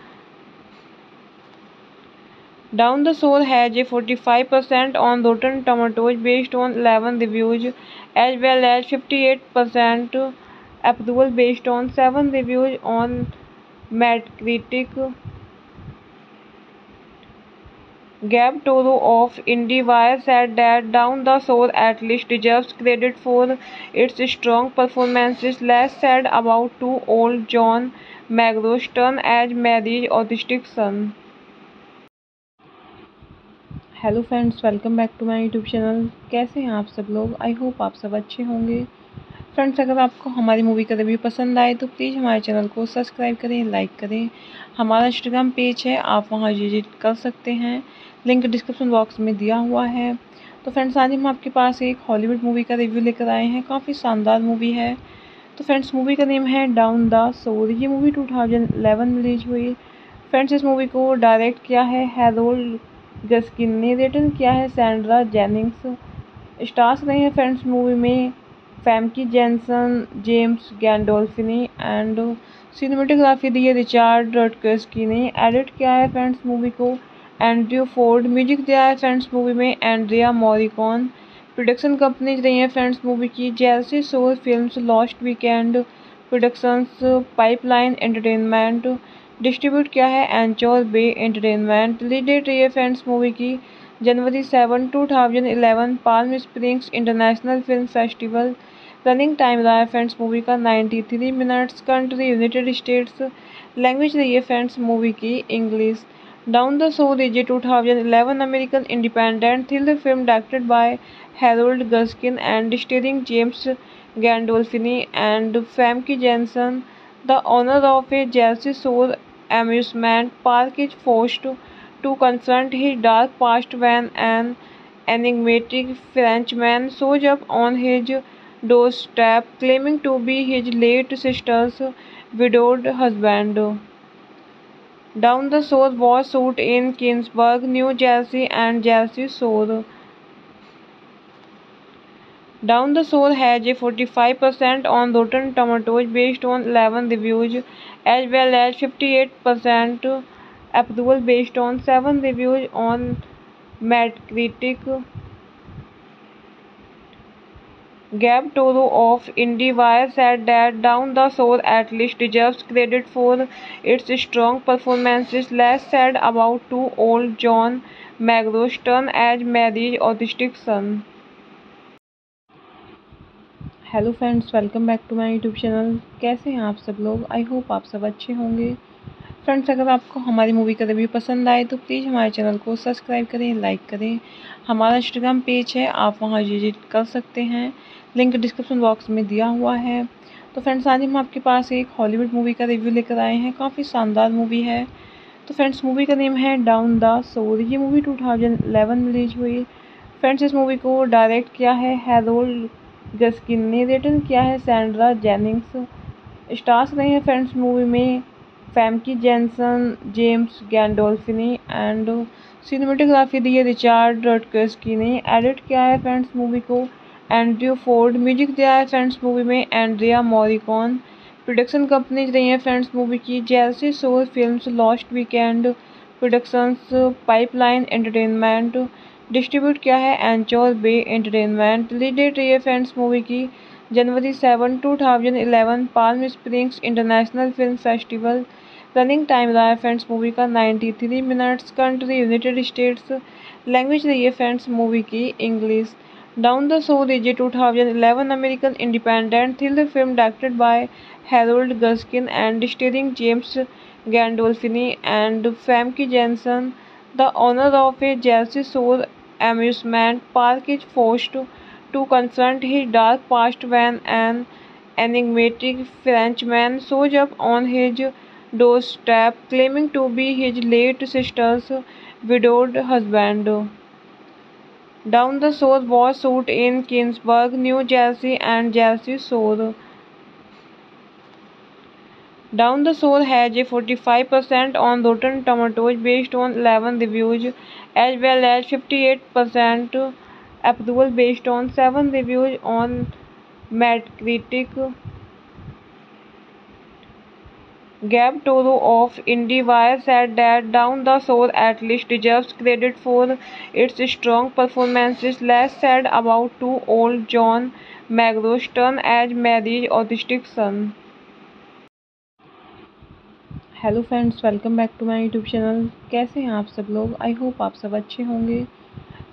Down the Shore has a 45% on Rotten Tomatoes based on 11 reviews as well as 58% approval based on 7 reviews on Metacritic. Gabe Toro of IndieWire said that Down the Soul at least deserves credit for its strong performances. Less said about two old John McGraw's turn as Mary's autistic son. Hello friends welcome back to my YouTube channel कैसे हैं आप सब लोग? I hope आप सब अच्छे होंगे। Friends अगर आपको हमारी मूवी का रिव्यू पसंद आए तो प्लीज़ हमारे चैनल को सब्सक्राइब करें लाइक करें। हमारा इंस्टाग्राम पेज है, आप वहाँ विज़िट कर सकते हैं। लिंक डिस्क्रिप्शन बॉक्स में दिया हुआ है। तो फ्रेंड्स आज हम आपके पास एक हॉलीवुड मूवी का रिव्यू लेकर आए हैं। काफ़ी शानदार मूवी है। तो फ्रेंड्स मूवी का नेम है डाउन द सोर ये मूवी टू में रिलीज़ हुई। फ्रेंड्स इस मूवी को डायरेक्ट किया है हैरोल्ड गस्किन ने रिटर्न किया है सैंड्रा जेनिंग्स। स्टार्स रहे हैं फ्रेंड्स मूवी में Famke Janssen James Gandolfini and cinematography दी है रिचार्ड रटकस्की ने। एडिट किया है फ्रेंड्स मूवी को। एंड्रयू फोर्ड म्यूज़िक दिया है फ्रेंड्स मूवी में एंड्रिया मॉरिकॉन। प्रोडक्शन कंपनीज़ रही हैं फ्रेंड्स मूवी की। जैसे Shore Films Lost Weekend Productions, Pipeline Entertainment distribute किया है Anchor Bay Entertainment. Release date रही है फ्रेंड्स मूवी की January seven two thousand eleven Palm Springs International Film Festival running time रहा है फ्रेंड्स मूवी का ninety three minutes country United States language रही है फ्रेंड्स मूवी की English down the shore is a two thousand eleven American independent thriller film directed by Harold Guskin and starring James Gandolfini and Famke Janssen The owner of a Jersey Shore amusement park is forced to confront his dark past when an enigmatic Frenchman shows up on his doorstep claiming to be his late sister's widowed husband. Down the Shore was shot in Kingsburg, New Jersey and Jersey Shore. Down the Shore has a 45% on Rotten Tomatoes based on 11 reviews as well as 58% approval based on 7 reviews on Metacritic. Gab Toro of IndieWire said that Down the Shore at least deserves credit for its strong performances. Less said about two-old John McGraw's turn as Mary's autistic son. Hello friends welcome back to my YouTube channel कैसे हैं आप सब लोग? I hope आप सब अच्छे होंगे। Friends अगर आपको हमारी मूवी का रिव्यू पसंद आए तो प्लीज़ हमारे चैनल को सब्सक्राइब करें लाइक करें। हमारा इंस्टाग्राम पेज है, आप वहाँ विज़िट कर सकते हैं। लिंक डिस्क्रिप्शन बॉक्स में दिया हुआ है। तो फ्रेंड्स आज हम आपके पास एक हॉलीवुड मूवी का रिव्यू लेकर आए हैं। काफ़ी शानदार मूवी है। तो फ्रेंड्स मूवी का नेम है डाउन द सोर ये मूवी टू में रिलीज़ हुई। फ्रेंड्स इस मूवी को डायरेक्ट किया है हैरोल्ड गस्किन ने रिटर्न किया है सैंड्रा जेनिंग्स। स्टार्स रहे हैं फ्रेंड्स मूवी में Famke Janssen James Gandolfini and cinematography दी है रिचार्ड रटकस्की ने। एडिट किया है फ्रेंड्स मूवी को। एंड्रयू फोर्ड म्यूज़िक दिया है फ्रेंड्स मूवी में एंड्रिया मॉरिकॉन। प्रोडक्शन कंपनीज़ रही हैं फ्रेंड्स मूवी की। जैसे Shore Films Lost Weekend Productions, Pipeline Entertainment distribute किया है Anchor Bay Entertainment. Release date रही है फ्रेंड्स मूवी की January seven two thousand eleven Palm Springs International Film Festival running time रहा है फ्रेंड्स मूवी का ninety three minutes country United States language रही है फ्रेंड्स मूवी की English down the shore is a two thousand eleven American independent thriller film directed by Harold Guskin and starring James Gandolfini and Famke Janssen the owner of a Jersey Shore amusement park is forced to confront his dark past when an enigmatic Frenchman shows up on his doorstep claiming to be his late sister's widowed husband. Down the Shore was shot in Kingsburg, New Jersey and Jersey Shore. Down the Shore has a 45% on Rotten Tomatoes based on 11 reviews as well as 58% approval based on 7 reviews on Metacritic. Gab Toro of IndieWire said that Down the Shore at least deserves credit for its strong performances. Less said about two-old John McGraw's turn as Mary's autistic son. Hello friends welcome back to my YouTube channel कैसे हैं आप सब लोग? I hope आप सब अच्छे होंगे।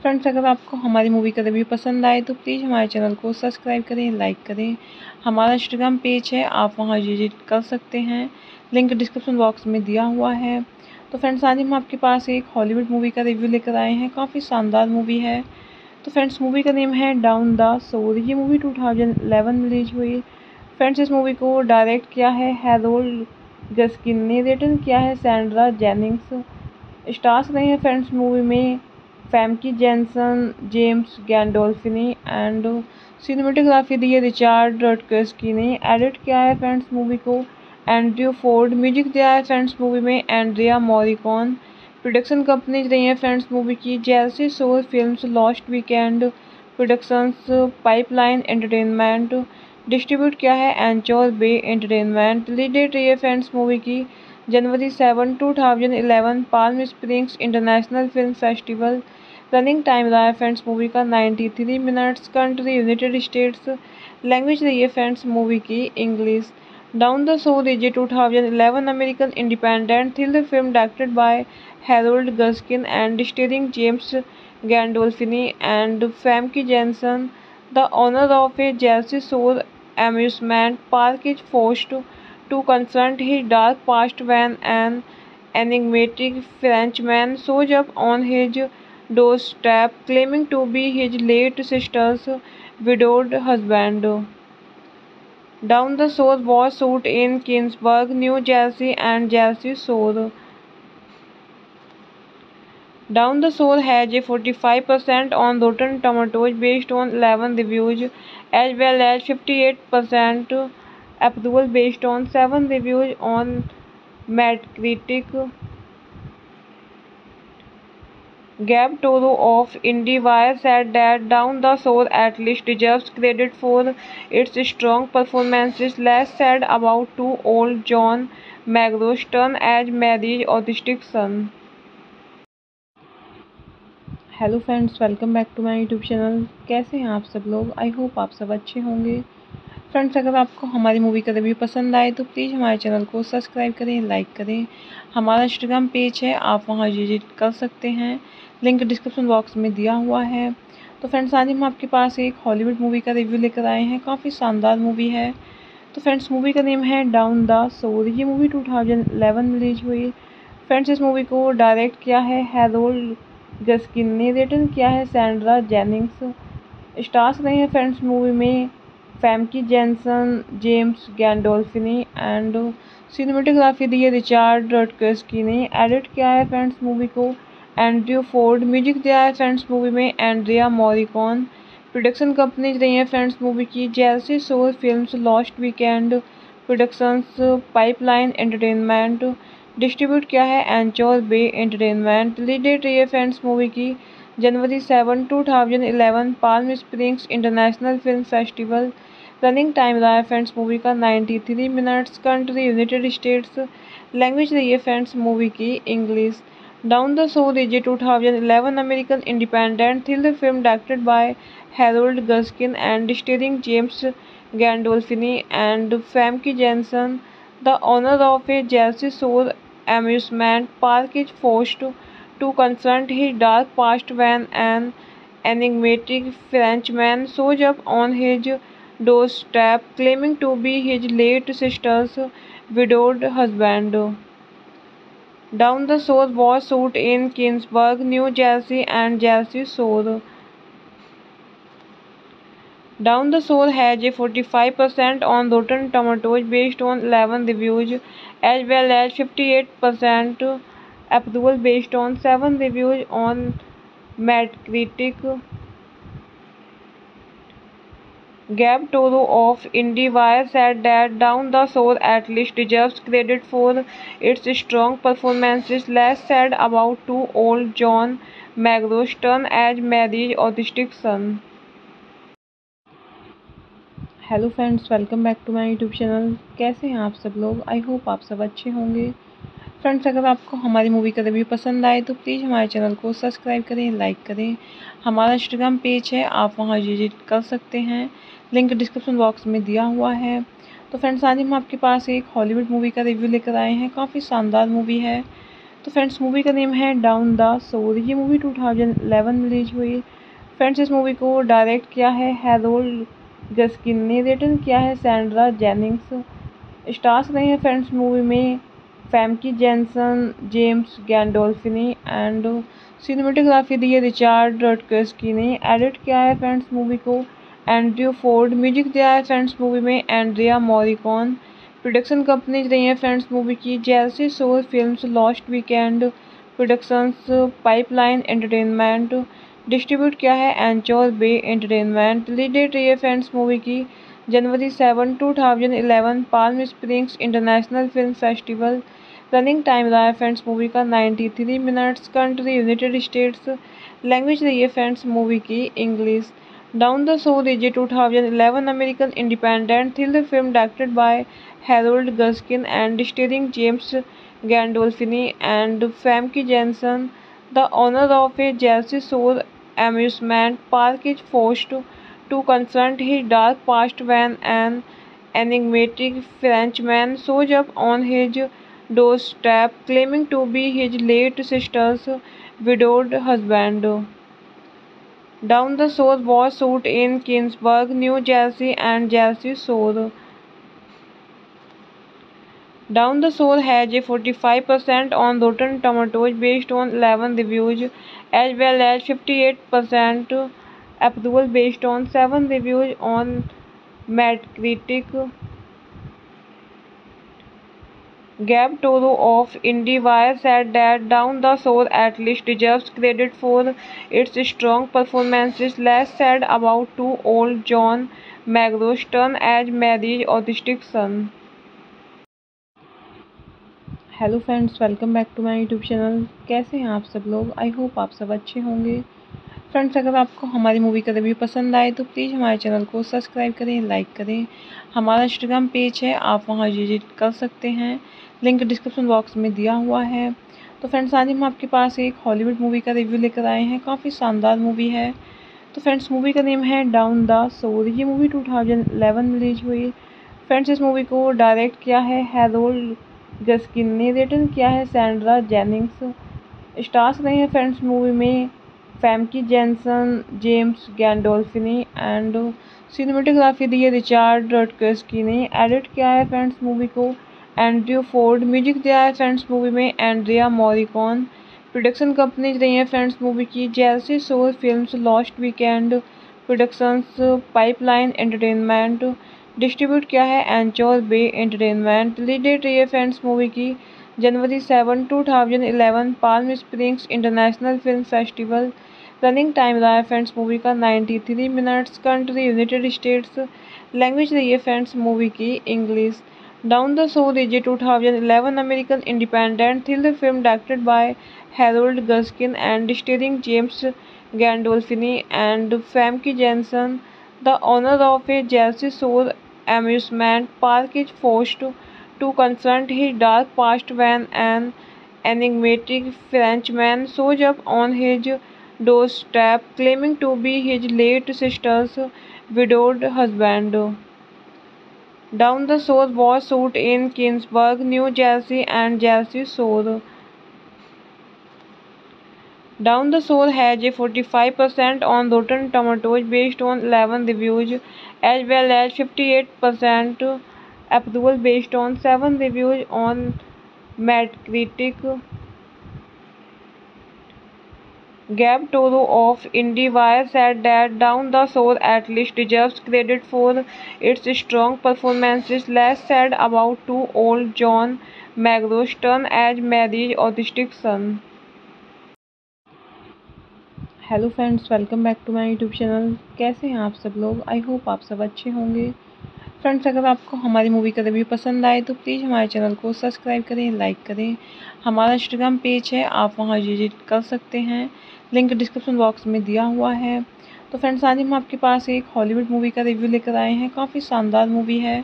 Friends अगर आपको हमारी मूवी का रिव्यू पसंद आए तो प्लीज़ हमारे चैनल को सब्सक्राइब करें लाइक करें। हमारा इंस्टाग्राम पेज है, आप वहाँ विज़िट कर सकते हैं। लिंक डिस्क्रिप्शन बॉक्स में दिया हुआ है। तो फ्रेंड्स आज हम आपके पास एक हॉलीवुड मूवी का रिव्यू लेकर आए हैं। काफ़ी शानदार मूवी है। तो फ्रेंड्स मूवी का नेम है डाउन द सोर ये मूवी 2011 में रिलीज़ हुई। फ्रेंड्स इस मूवी को डायरेक्ट किया है हैरोल्ड गस्किन ने रिटर्न किया है सैंड्रा जेनिंग्स। स्टार्स रहे हैं फ्रेंड्स मूवी में Famke Janssen James Gandolfini and cinematography दी है रिचार्ड रटकस्की ने। एडिट किया है फ्रेंड्स मूवी को। एंड्रयू फोर्ड म्यूज़िक दिया है फ्रेंड्स मूवी में एंड्रिया मॉरिकॉन। प्रोडक्शन कंपनीज़ रही हैं फ्रेंड्स मूवी की। जैसे Shore Films Lost Weekend Productions, Pipeline Entertainment distribute किया है Anchor Bay Entertainment. Release date रही है फ्रेंड्स मूवी की, January seven two thousand eleven Palm Springs International Film Festival running time रहा है फ्रेंड्स मूवी का ninety three minutes country United States language रही है फ्रेंड्स मूवी की English Down the Soul is a 2011 American independent thriller film directed by Harold Guskin and starring James Gandolfini and Famke Janssen. The owner of a Jersey Shore amusement park is forced to confront his dark past when an enigmatic Frenchman shows up on his doorstep claiming to be his late sister's widowed husband. Down the Shore was shot in Kingsburg, New Jersey and Jersey Shore. Down the Shore has a 45% on Rotten Tomatoes based on 11 reviews as well as 58% approval based on 7 reviews on Metacritic. Gab Toro of IndieWire said that Down the Shore at least deserves credit for its strong performances. Less said about two old John McGraw's turn as Mary's autistic son. Hello friends welcome back to my YouTube channel कैसे हैं आप सब लोग? I hope आप सब अच्छे होंगे। Friends अगर आपको हमारी मूवी का रिव्यू पसंद आए तो प्लीज़ हमारे चैनल को सब्सक्राइब करें लाइक करें। हमारा इंस्टाग्राम पेज है, आप वहाँ विज़िट कर सकते हैं। लिंक डिस्क्रिप्शन बॉक्स में दिया हुआ है। तो फ्रेंड्स आज हम आपके पास एक हॉलीवुड मूवी का रिव्यू लेकर आए हैं। काफ़ी शानदार मूवी है। तो फ्रेंड्स मूवी का नेम है डाउन द सोर ये मूवी 2011 में रिलीज़ हुई। फ्रेंड्स इस मूवी को डायरेक्ट किया है हैरोल्ड गस्किन ने रिटर्न किया है सैंड्रा जेनिंग्स। स्टार्स रहे हैं फ्रेंड्स मूवी में Famke Janssen James Gandolfini and cinematography दी है रिचार्ड रटकस्की ने। एडिट किया है फ्रेंड्स मूवी को। एंड्रयू फोर्ड म्यूज़िक दिया है फ्रेंड्स मूवी में एंड्रिया मॉरिकॉन। प्रोडक्शन कंपनीज़ रही हैं फ्रेंड्स मूवी की। जैसे Shore Films Lost Weekend Productions, Pipeline Entertainment distribute किया है Anchor Bay Entertainment. Release date रही है फ्रेंड्स मूवी की, January seven two thousand eleven Palm Springs International Film Festival running time रहा है फ्रेंड्स मूवी का ninety three minutes. Country, United States. Language रही है फ्रेंड्स मूवी की, English. Down the Soul is a 2011 American independent thriller film directed by Harold Guskin and starring James Gandolfini and Famke Janssen. The owner of a Jersey Shore amusement park is forced to confront his dark past when an enigmatic Frenchman shows up on his doorstep claiming to be his late sister's widowed husband. Down the Shore was shot in Kingsburg, New Jersey and Jersey Shore. Down the Shore has a 45% on Rotten Tomatoes based on 11 reviews as well as 58% approval based on 7 reviews on Metacritic. Gab Toro of IndieWire said that Down the Shore at least deserves credit for its strong performances. Less said about two old John McGraw's turn as Mary's autistic son. Hello friends welcome back to my YouTube channel कैसे हैं आप सब लोग? I hope आप सब अच्छे होंगे। Friends अगर आपको हमारी मूवी का रिव्यू पसंद आए तो प्लीज़ हमारे चैनल को सब्सक्राइब करें लाइक करें। हमारा इंस्टाग्राम पेज है, आप वहाँ विज़िट कर सकते हैं। लिंक डिस्क्रिप्शन बॉक्स में दिया हुआ है। तो फ्रेंड्स आज हम आपके पास एक हॉलीवुड मूवी का रिव्यू लेकर आए हैं। काफ़ी शानदार मूवी है। तो फ्रेंड्स मूवी का नेम है डाउन द सोर ये मूवी 2011 में रिलीज़ हुई। फ्रेंड्स इस मूवी को डायरेक्ट किया है हैरोल्ड गस्किन ने रिटर्न किया है सैंड्रा जेनिंग्स। स्टार्स रहे हैं फ्रेंड्स मूवी में Famke Janssen, James Gandolfini and cinematography दी है रिचार्ड रटकर्सकी ने। एडिट किया है फ्रेंड्स मूवी को। एंड्रयू फोर्ड म्यूज़िक दिया है फ्रेंड्स मूवी में एंड्रिया मॉरिकॉन। प्रोडक्शन कंपनीज़ रही है फ्रेंड्स मूवी की। जैसे Shore Films Lost Weekend Productions, Pipeline Entertainment distribute किया है Anchor Bay Entertainment. Release date रही है फ्रेंड्स मूवी की January seven two thousand eleven Palm Springs International Film Festival running time रहा है फ्रेंड्स मूवी का 93 minutes country United States language रही है फ्रेंड्स मूवी की English down the shore shore two thousand eleven American independent thriller film directed by Harold Guskin and starring James Gandolfini and Famke Janssen the owner of a Jersey Shore amusement park is forced to confront his dark past when an enigmatic Frenchman shows up on his doorstep claiming to be his late sister's widowed husband. Down the Shore was shot in Kingsburg, New Jersey and Jersey Shore. Down the Shore has a 45% on Rotten Tomatoes based on 11 reviews as well as 58% approval based on 7 reviews on Metacritic. Gab Toro of IndieWire said that Down the Shore at least deserves credit for its strong performances. Less said about two-old John McGraw's turn as Mary's autistic son. Hello friends welcome back to my YouTube channel कैसे हैं आप सब लोग? I hope आप सब अच्छे होंगे। Friends अगर आपको हमारी मूवी का रिव्यू पसंद आए तो प्लीज़ हमारे चैनल को सब्सक्राइब करें लाइक करें। हमारा इंस्टाग्राम पेज है, आप वहाँ विज़िट कर सकते हैं। लिंक डिस्क्रिप्शन बॉक्स में दिया हुआ है। तो फ्रेंड्स आज हम आपके पास एक हॉलीवुड मूवी का रिव्यू लेकर आए हैं। काफ़ी शानदार मूवी है। तो फ्रेंड्स मूवी का नेम है डाउन द सोर ये मूवी 2011 में रिलीज़ हुई। फ्रेंड्स इस मूवी को डायरेक्ट किया है हैरोल्ड गस्किन ने रिटर्न किया है सैंड्रा जेनिंग्स। स्टार्स रहे हैं फ्रेंड्स मूवी में Famke Janssen James Gandolfini and cinematography दी है रिचार्ड रटकर्सकी ने। एडिट किया है फ्रेंड्स मूवी को। एंड्रयू फोर्ड म्यूज़िक दिया है फ्रेंड्स मूवी में एंड्रिया मॉरिकॉन। प्रोडक्शन कंपनीज़ रही है फ्रेंड्स मूवी की। जैसे Shore Films Lost Weekend Productions, Pipeline Entertainment distribute किया है Anchor Bay Entertainment. Release date रही है फ्रेंड्स मूवी की January seven two thousand eleven Palm Springs International Film Festival running time रहा है फ्रेंड्स मूवी का 93 minutes country United States language रही है फ्रेंड्स मूवी की English down the shore two thousand 2011 American independent thriller film directed by Harold Guskin and starring James Gandolfini and Famke Janssen the owner of a Jersey Shore amusement park is forced to, to confront his dark past when an enigmatic Frenchman shows up on his doorstep claiming to be his late sister's widowed husband. Down the Shore was shot in Kingsburg, New Jersey and Jersey Shore. Down the Shore has a 45% on Rotten Tomatoes based on 11 reviews as well as 58% approval based on 7 reviews on Metacritic. Gab Toro of IndieWire said that Down the Shore at least deserves credit for its strong performances. Less said about two-old John McGraw's turn as Mary's autistic son. Hello friends welcome back to my YouTube channel कैसे हैं आप सब लोग? I hope आप सब अच्छे होंगे। Friends अगर आपको हमारी मूवी का रिव्यू पसंद आए तो प्लीज़ हमारे चैनल को सब्सक्राइब करें लाइक करें। हमारा इंस्टाग्राम पेज है, आप वहाँ विज़िट कर सकते हैं। लिंक डिस्क्रिप्शन बॉक्स में दिया हुआ है। तो फ्रेंड्स आज हम आपके पास एक हॉलीवुड मूवी का रिव्यू लेकर आए हैं। काफ़ी शानदार मूवी है।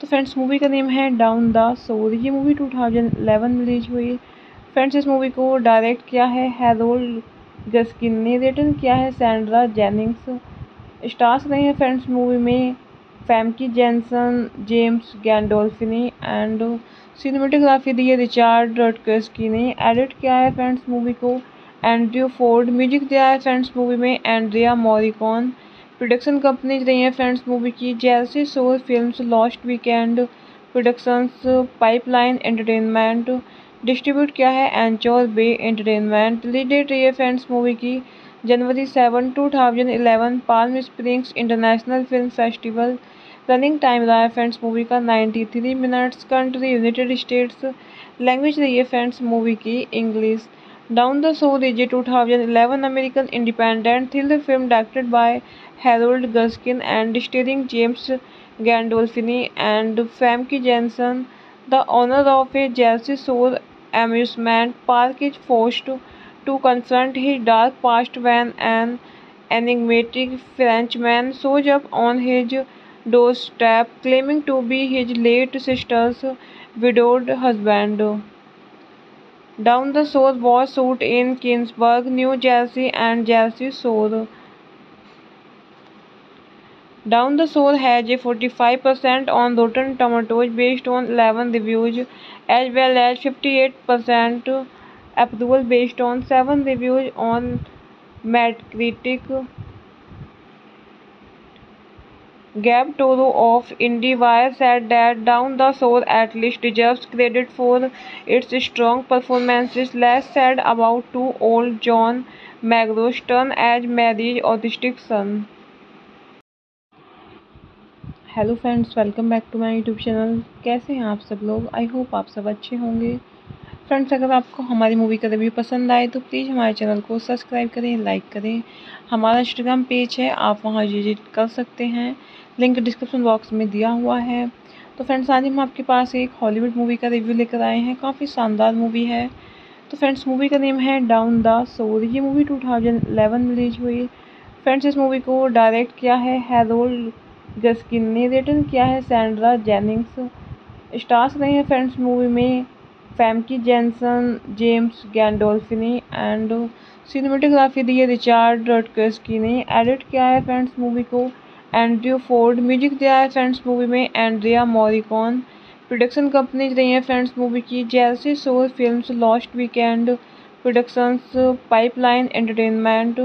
तो फ्रेंड्स मूवी का नेम है डाउन द सोर ये मूवी 2011 में रिलीज़ हुई। फ्रेंड्स इस मूवी को डायरेक्ट किया है हैरोल्ड गस्किन ने रिटर्न किया है सैंड्रा जेनिंग्स। स्टार्स रहे हैं फ्रेंड्स मूवी में Famke Janssen James Gandolfini and cinematography दी है रिचार्ड रटकर्सकी ने। एडिट किया है फ्रेंड्स मूवी को। एंड्रयू फोर्ड म्यूज़िक दिया है फ्रेंड्स मूवी में एंड्रिया मॉरिकॉन। प्रोडक्शन कंपनीज़ रही हैं फ्रेंड्स मूवी की। जैसे Shore Films Lost Weekend Productions, Pipeline Entertainment distribute किया है Anchor Bay Entertainment. Release date रही है फ्रेंड्स मूवी की January seven two thousand eleven Palm Springs International Film Festival running time रहा है फ्रेंड्स मूवी का 93 minutes country United States language रही है फ्रेंड्स मूवी की English down the shore two thousand 2011 American independent thriller film directed by Harold Guskin and starring James Gandolfini and Famke Janssen the owner of a Jersey Shore amusement park is forced to, to confront his dark past when an enigmatic Frenchman shows up on his doorstep claiming to be his late sister's widowed husband. Down the Shore was shot in Kingsburg, New Jersey and Jersey Shore. Down the Shore has a 45% on Rotten Tomatoes based on 11 reviews as well as 58% approval based on 7 reviews on Metacritic. Gab Toro of IndieWire said that Down the Shore at least deserves credit for its strong performances. Less said about two-old John McGraw's turn as Mary's autistic son. Hello friends welcome back to my YouTube channel कैसे हैं आप सब लोग? I hope आप सब अच्छे होंगे। Friends अगर आपको हमारी मूवी का रिव्यू पसंद आए तो प्लीज़ हमारे चैनल को सब्सक्राइब करें लाइक करें। हमारा इंस्टाग्राम पेज है, आप वहाँ विज़िट कर सकते हैं। लिंक डिस्क्रिप्शन बॉक्स में दिया हुआ है। तो फ्रेंड्स आज हम आपके पास एक हॉलीवुड मूवी का रिव्यू लेकर आए हैं। काफ़ी शानदार मूवी है। तो फ्रेंड्स मूवी का नेम है डाउन द सोर ये मूवी 2011 में रिलीज़ हुई। फ्रेंड्स इस मूवी को डायरेक्ट किया है हैरोल्ड गस्किन ने रिटर्न किया है सैंड्रा जेनिंग्स। स्टार्स रहे हैं फ्रेंड्स मूवी में Famke Janssen James Gandolfini and cinematography दी है रिचार्ड रटकस्की ने। एडिट किया है फ्रेंड्स मूवी को। एंड्रयू फोर्ड म्यूज़िक दिया है फ्रेंड्स मूवी में एंड्रिया मॉरिकॉन। प्रोडक्शन कंपनीज़ रही हैं फ्रेंड्स मूवी की। जैसे Shore Films Lost Weekend Productions, Pipeline Entertainment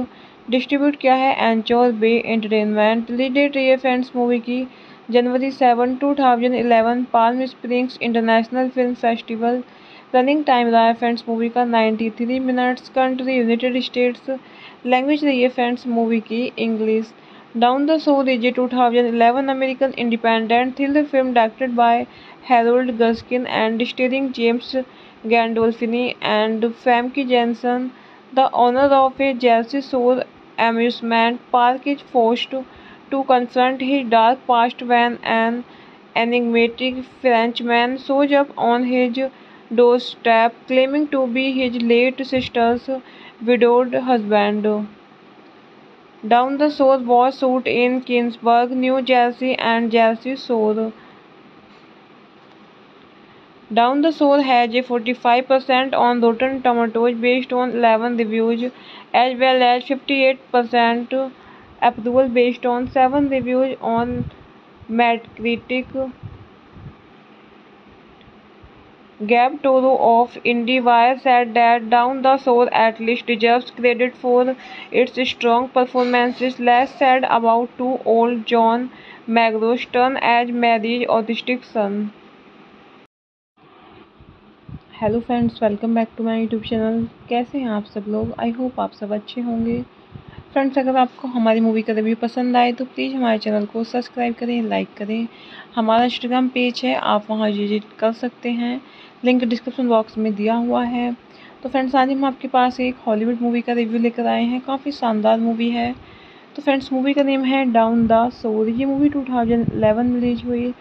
distribute किया है Anchor Bay Entertainment. Release date रही है फ्रेंड्स मूवी की January seven two thousand eleven Palm Springs International Film Festival running time रहा है फ्रेंड्स मूवी का 93 minutes country United States language रही है फ्रेंड्स मूवी की English down the shore two thousand 2011 American independent thriller film directed by Harold Guskin and starring James Gandolfini and Famke Janssen the owner of a Jersey Shore amusement park is forced to, to confront his dark past when an enigmatic Frenchman shows up on his doorstep claiming to be his late sister's widowed husband. Down the Shore was shot in Kingsburg, New Jersey and Jersey Shore. Down the Shore has a 45% on Rotten Tomatoes based on 11 reviews as well as 58% approval based on 7 reviews on Metacritic. Gab Toro of IndieWire said that Down the Shore at least deserves credit for its strong performances. Less said about two-old John McGraw's turn as Mary's autistic son. Hello friends welcome back to my YouTube channel कैसे हैं आप सब लोग? I hope आप सब अच्छे होंगे। Friends अगर आपको हमारी मूवी का रिव्यू पसंद आए तो प्लीज़ हमारे चैनल को सब्सक्राइब करें लाइक करें। हमारा इंस्टाग्राम पेज है, आप वहाँ विज़िट कर सकते हैं। लिंक डिस्क्रिप्शन बॉक्स में दिया हुआ है। तो फ्रेंड्स आज हम आपके पास एक हॉलीवुड मूवी का रिव्यू लेकर आए हैं। काफ़ी शानदार मूवी है। तो फ्रेंड्स मूवी का नेम है डाउन द सोर ये मूवी 2011 में रिलीज़ हुई।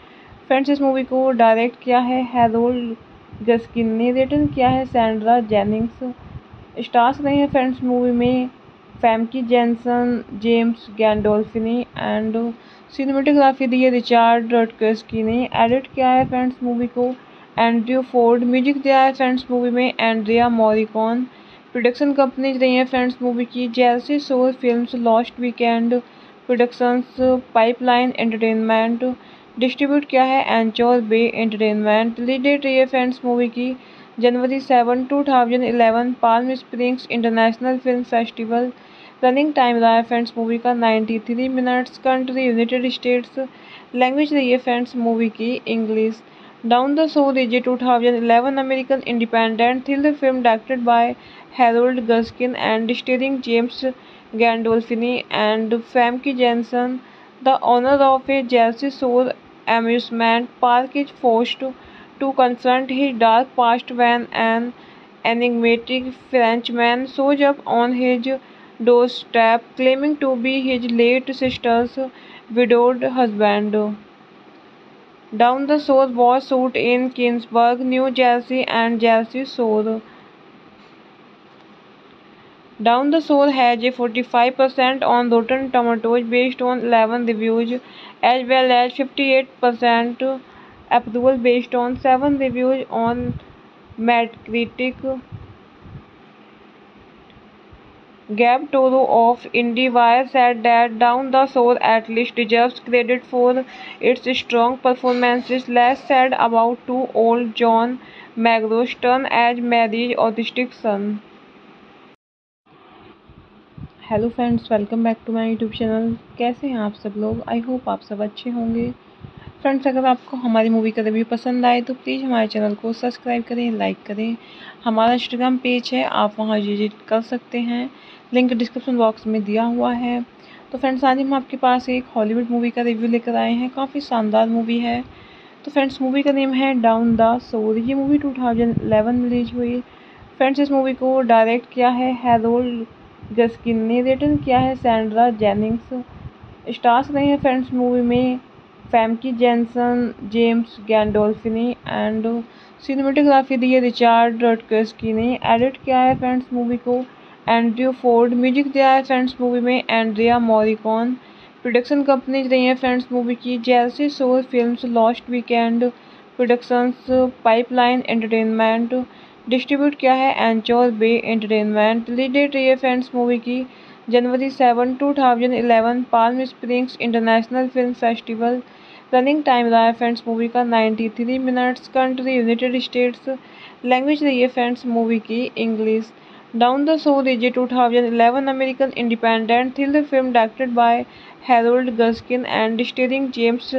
फ्रेंड्स इस मूवी को डायरेक्ट किया है हैरोल्ड गस्किन ने रिटर्न किया है सैंड्रा जेनिंग्स। स्टार्स रहे हैं फ्रेंड्स मूवी में Famke Janssen James Gandolfini and cinematography दी है रिचार्ड रटकस्की ने। एडिट किया है फ्रेंड्स मूवी को। एंड्रयू फोर्ड म्यूज़िक दिया है फ्रेंड्स मूवी में एंड्रिया मॉरिकॉन। प्रोडक्शन कंपनीज़ रही हैं फ्रेंड्स मूवी की जैसे Shore Films Lost Weekend. Productions Pipeline Entertainment. Distribute किया है Anchor Bay Entertainment. Release date रही है फ्रेंड्स मूवी की January seven two thousand eleven Palm Springs International Film Festival running time रहा है फ्रेंड्स मूवी का 93 minutes country United States language रही है फ्रेंड्स मूवी की English down the the Soul two thousand 2011 American independent thriller film directed by Harold Guskin and starring James Gandolfini and Famke Janssen. The owner of a Jersey Shore amusement park is forced to confront his dark past when an enigmatic Frenchman shows up on his doorstep claiming to be his late sister's widowed husband. Down the Shore was shot in Kingsburg, New Jersey and Jersey Shore. Down the Shore has a 45% on Rotten Tomatoes based on 11 reviews as well as 58% approval based on 7 reviews on Metacritic. Gabe Toro of IndieWire said that Down the Shore at least deserves credit for its strong performances. Less said about two-old John McEnroe's turn as Mary's autistic son. Hello friends welcome back to my YouTube channel कैसे हैं आप सब लोग? I hope आप सब अच्छे होंगे। Friends अगर आपको हमारी मूवी का रिव्यू पसंद आए तो प्लीज़ हमारे चैनल को सब्सक्राइब करें लाइक करें। हमारा इंस्टाग्राम पेज है, आप वहाँ विज़िट कर सकते हैं। लिंक डिस्क्रिप्शन बॉक्स में दिया हुआ है। तो फ्रेंड्स आज हम आपके पास एक हॉलीवुड मूवी का रिव्यू लेकर आए हैं। काफ़ी शानदार मूवी है। तो फ्रेंड्स मूवी का नेम है डाउन द सोर ये मूवी 2011 में रिलीज़ हुई। फ्रेंड्स इस मूवी को डायरेक्ट किया है हैरोल्ड गस्किन ने रिटर्न किया है सैंड्रा जेनिंग्स। स्टार्स रहे हैं फ्रेंड्स मूवी में Famke Janssen James Gandolfini and cinematography दी है रिचार्ड रटकस्की ने। एडिट किया है फ्रेंड्स मूवी को। एंड्रयू फोर्ड म्यूज़िक दिया है फ्रेंड्स मूवी में एंड्रिया मॉरिकॉन। प्रोडक्शन कंपनीज़ रही हैं फ्रेंड्स मूवी की। जैसे shore films lost weekend productions, pipeline entertainment distribute किया है Anchor Bay entertainment. Release date रही है फ्रेंड्स मूवी की, January seven two thousand eleven Palm Springs International Film Festival running time रहा है फ्रेंड्स मूवी का ninety three minutes. Country, United States. Language रही है फ्रेंड्स मूवी की, English. Down the Soul is a 2011 American independent thriller film directed by Harold Guskin and starring James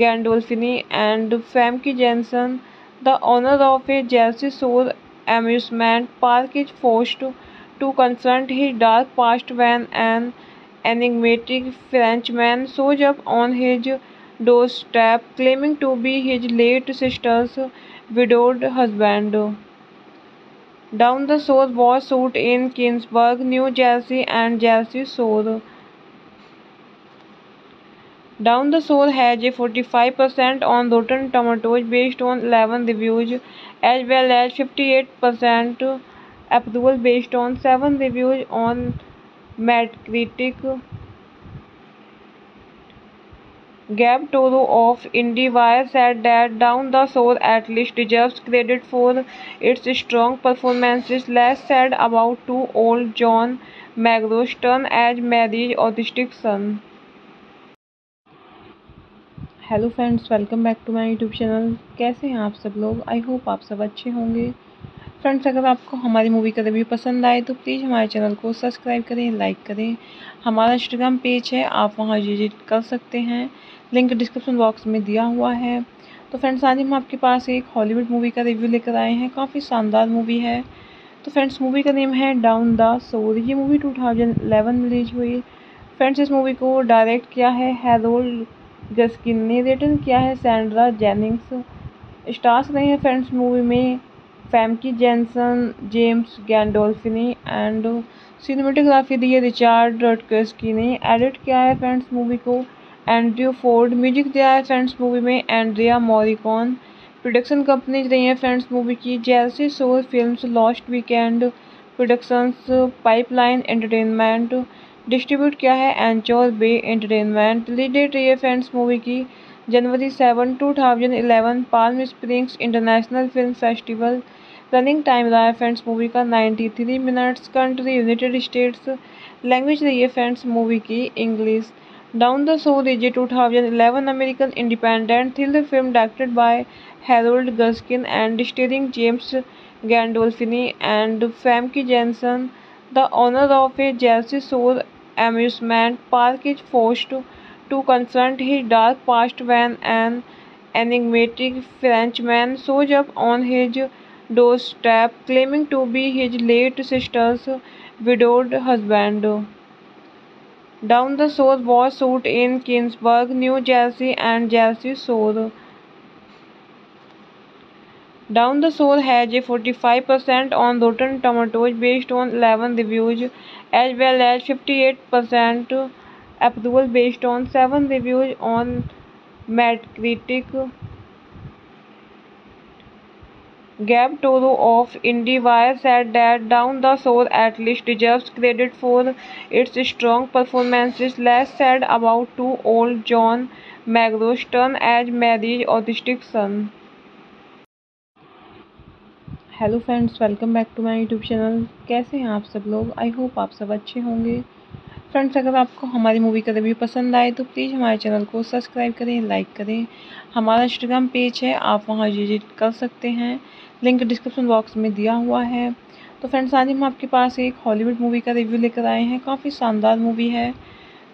Gandolfini and Famke Janssen. The owner of a Jersey Shore amusement park is forced to confront his dark past when an enigmatic Frenchman shows up on his doorstep claiming to be his late sister's widowed husband. Down the Shore was shot in Kingsburg, New Jersey and Jersey Shore. Down the Shore has a 45% on Rotten Tomatoes based on 11 reviews as well as 58% approval based on 7 reviews on Metacritic. Gabe Toro of IndieWire said that Down the Shore at least deserves credit for its strong performances. Less said about two-old John McEnroe's turn as Mary's autistic son. Hello friends welcome back to my YouTube channel कैसे हैं आप सब लोग? I hope आप सब अच्छे होंगे। Friends अगर आपको हमारी मूवी का रिव्यू पसंद आए तो प्लीज़ हमारे चैनल को सब्सक्राइब करें लाइक करें। हमारा इंस्टाग्राम पेज है, आप वहाँ विज़िट कर सकते हैं। लिंक डिस्क्रिप्शन बॉक्स में दिया हुआ है। तो फ्रेंड्स आज हम आपके पास एक हॉलीवुड मूवी का रिव्यू लेकर आए हैं। काफ़ी शानदार मूवी है। तो फ्रेंड्स मूवी का नेम है डाउन द सोर ये मूवी 2011 में रिलीज़ हुई। फ्रेंड्स इस मूवी को डायरेक्ट किया है हैरोल्ड गस्किन ने रिटर्न किया है सैंड्रा जेनिंग्स। स्टार्स रहे हैं फ्रेंड्स मूवी में Famke Janssen James Gandolfini and cinematography दी है रिचार्ड रटकस्की ने। एडिट किया है फ्रेंड्स मूवी को। एंड्रयू फोर्ड म्यूज़िक दिया है फ्रेंड्स मूवी में एंड्रिया मॉरिकॉन। प्रोडक्शन कंपनीज़ रही हैं फ्रेंड्स मूवी की। जैसे shore films lost weekend productions, pipeline entertainment distribute किया है Anchor Bay entertainment. Release date रही है फ्रेंड्स मूवी की January seven two thousand eleven Palm Springs International Film Festival running time रहा है फ्रेंड्स मूवी का ninety three minutes country United States language रही है फ्रेंड्स मूवी की English Down the Soul is a 2011 American independent thriller film directed by Harold Guskin and starring James Gandolfini and Famke Janssen. The owner of a Jersey Shore amusement park is forced to confront his dark past when an enigmatic Frenchman shows up on his doorstep, claiming to be his late sister's widowed husband. Down the Shore was shot in Kingsburg, New Jersey and Jersey Shore. Down the Shore has a 45% on Rotten Tomatoes based on 11 reviews as well as 58% approval based on 7 reviews on Metacritic. Gabe Toro of IndieWire said that Down the Shore at least deserves credit for its strong performances. Less said about two-old John McEnroe's turn as Mary's autistic son. Hello friends welcome back to my YouTube channel कैसे हैं आप सब लोग? I hope आप सब अच्छे होंगे। Friends अगर आपको हमारी मूवी का रिव्यू पसंद आए तो प्लीज़ हमारे चैनल को सब्सक्राइब करें लाइक करें। हमारा इंस्टाग्राम पेज है, आप वहाँ विज़िट कर सकते हैं। लिंक डिस्क्रिप्शन बॉक्स में दिया हुआ है। तो फ्रेंड्स आज हम आपके पास एक हॉलीवुड मूवी का रिव्यू लेकर आए हैं। काफ़ी शानदार मूवी है।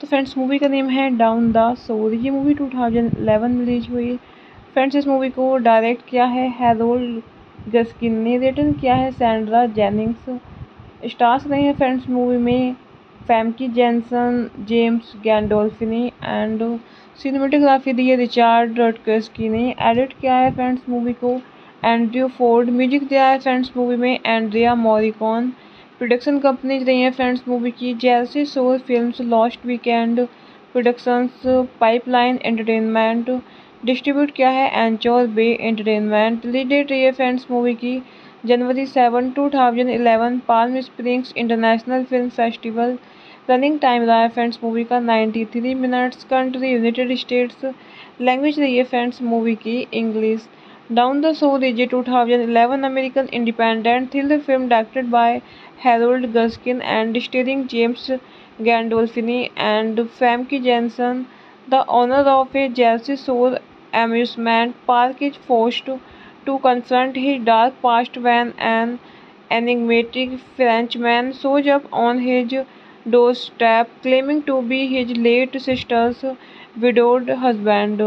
तो फ्रेंड्स मूवी का नेम है डाउन द सोर ये मूवी टू में रिलीज़ हुई। फ्रेंड्स इस मूवी को डायरेक्ट किया है हैरोल्ड गस्किन ने रिटर्न किया है सैंड्रा जेनिंग्स। स्टार्स रहे हैं फ्रेंड्स मूवी में Famke Janssen, James Gandolfini and cinematography दी है रिचार्ड रटकस्की ने। एडिट किया है फ्रेंड्स मूवी को। एंड्रयू फोर्ड म्यूज़िक दिया है फ्रेंड्स मूवी में एंड्रिया मॉरिकॉन। प्रोडक्शन कंपनीज़ रही हैं फ्रेंड्स मूवी की। जैसे shore films lost weekend productions, pipeline entertainment distribute किया है Anchor Bay entertainment. Release date रही है फ्रेंड्स मूवी की, January seven two thousand eleven Palm Springs International Film Festival running time रहा है फ्रेंड्स मूवी का ninety three minutes. Country, United States. Language रही है फ्रेंड्स मूवी की, English. Down the shore a two thousand eleven American independent thriller film directed by Harold Guskin and starring James Gandolfini and Famke Janssen the owner of a Jersey Shore amusement park is forced to confront his dark past when an enigmatic Frenchman shows up on his doorstep claiming to be his late sister's widowed husband.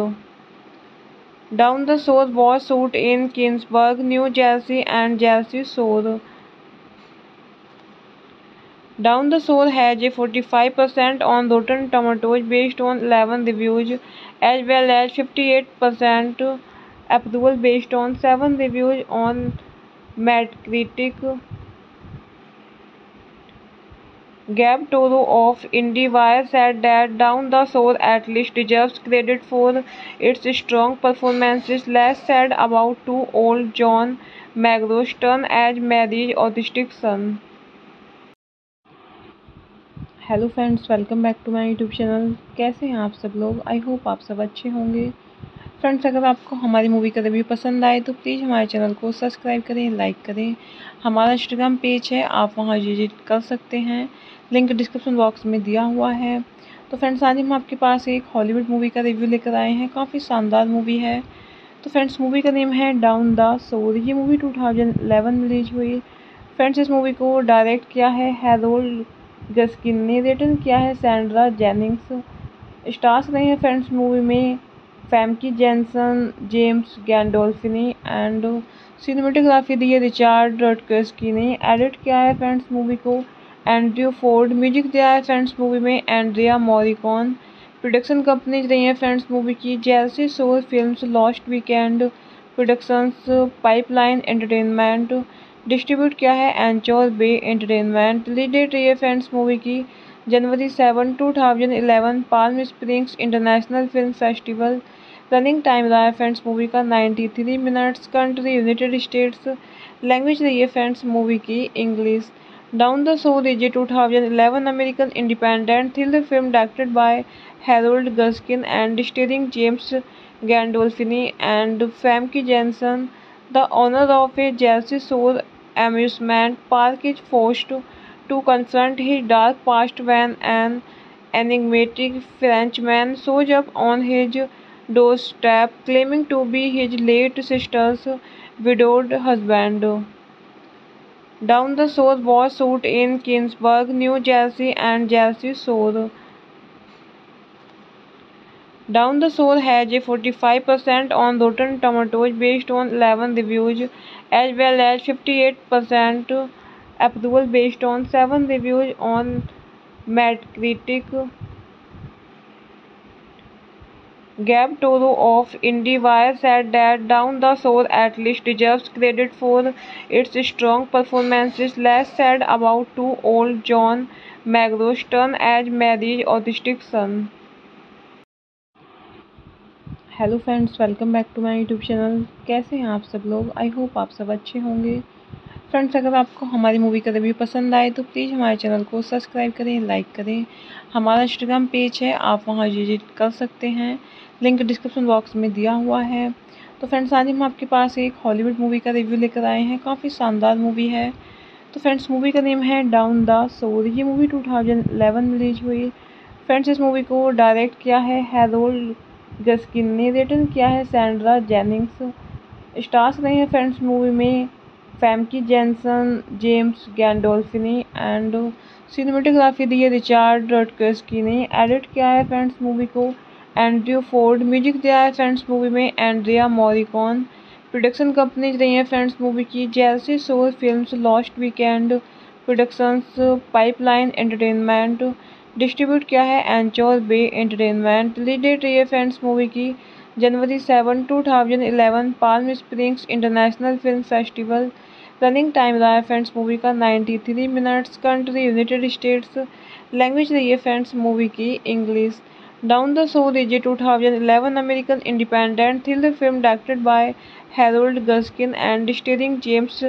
Down the Shore was shot in Kingsburg,,, New Jersey and Jersey Shore. Down the Shore has a 45% on Rotten Tomatoes based on 11 reviews as well as 58% approval based on 7 reviews on Metacritic. Gabe Toro of IndieWire said that Down the Shore at least deserves credit for its strong performances. Less said about two-old John McEnroe's turn as Mary's autistic son. Hello friends welcome back to my YouTube channel कैसे हैं आप सब लोग? I hope आप सब अच्छे होंगे। Friends अगर आपको हमारी मूवी का रिव्यू पसंद आए तो प्लीज़ हमारे चैनल को सब्सक्राइब करें लाइक करें। हमारा इंस्टाग्राम पेज है, आप वहाँ विज़िट कर सकते हैं। लिंक डिस्क्रिप्शन बॉक्स में दिया हुआ है। तो फ्रेंड्स आज हम आपके पास एक हॉलीवुड मूवी का रिव्यू लेकर आए हैं। काफ़ी शानदार मूवी है। तो फ्रेंड्स मूवी का नेम है डाउन द सोर ये मूवी टू में रिलीज़ हुई। फ्रेंड्स इस मूवी को डायरेक्ट किया है हैरोल्ड गस्किन ने रिटर्न किया है सैंड्रा जेनिंग्स। स्टार्स रहे हैं फ्रेंड्स मूवी में Famke Janssen, James Gandolfini and cinematography दी है रिचार्ड रटकस्की ने। एडिट किया है फ्रेंड्स मूवी को। एंड्रयू फोर्ड, म्यूज़िक दिया है फ्रेंड्स मूवी में एंड्रिया मॉरिकॉन। प्रोडक्शन कंपनीज़ रही हैं फ्रेंड्स मूवी की। जैसे shore films, lost weekend productions, pipeline entertainment distribute किया है Anchor Bay entertainment. Release date रही है फ्रेंड्स मूवी की, January seven two thousand eleven Palm Springs International Film Festival running time रहा है फ्रेंड्स मूवी का ninety three minutes. Country, United States. Language रही है फ्रेंड्स मूवी की, English. Down the shore a two thousand eleven American independent thriller film directed by Harold Guskin and starring James Gandolfini and Famke Janssen The owner of a Jersey Shore amusement park is forced to confront his dark past when an enigmatic Frenchman shows up on his doorstep claiming to be his late sister's widowed husband. Down the Shore was shot in Kingsburg, New Jersey and Jersey Shore. Down the Soul has a 45% on Rotten Tomatoes based on 11 reviews as well as 58% approval based on 7 reviews on Metacritic. Gabe Toro of IndieWire said that Down the Soul at least deserves credit for its strong performances. Less said about two-old John McEnroe's turn as Mary's autistic son. Hello friends welcome back to my YouTube channel कैसे हैं आप सब लोग? I hope आप सब अच्छे होंगे। Friends अगर आपको हमारी मूवी का रिव्यू पसंद आए तो प्लीज़ हमारे चैनल को सब्सक्राइब करें लाइक करें। हमारा इंस्टाग्राम पेज है, आप वहाँ विज़िट कर सकते हैं। लिंक डिस्क्रिप्शन बॉक्स में दिया हुआ है। तो फ्रेंड्स आज हम आपके पास एक हॉलीवुड मूवी का रिव्यू लेकर आए हैं। काफ़ी शानदार मूवी है। तो फ्रेंड्स मूवी का नेम है डाउन द सोर ये मूवी टू में रिलीज़ हुई। फ्रेंड्स इस मूवी को डायरेक्ट किया है हैरोल्ड गस्किन ने रिटर्न किया है सैंड्रा जेनिंग्स। स्टार्स रहे हैं फ्रेंड्स मूवी में Famke Janssen, James Gandolfini and cinematography दी है रिचार्ड रटकस्की ने। एडिट किया है फ्रेंड्स मूवी को। एंड्रयू फोर्ड म्यूज़िक दिया है फ्रेंड्स मूवी में एंड्रिया मॉरिकॉन। प्रोडक्शन कंपनीज़ रही हैं फ्रेंड्स मूवी की। जैसे shore films lost weekend productions, pipeline entertainment distribute किया है Anchor Bay entertainment. Release date रही है फ्रेंड्स मूवी की January seven two thousand eleven Palm Springs International Film Festival running time रहा है फ्रेंड्स मूवी का ninety three minutes country United States language रही है फ्रेंड्स मूवी की English down the is a two thousand eleven American independent thriller film directed by Harold Guskin and starring James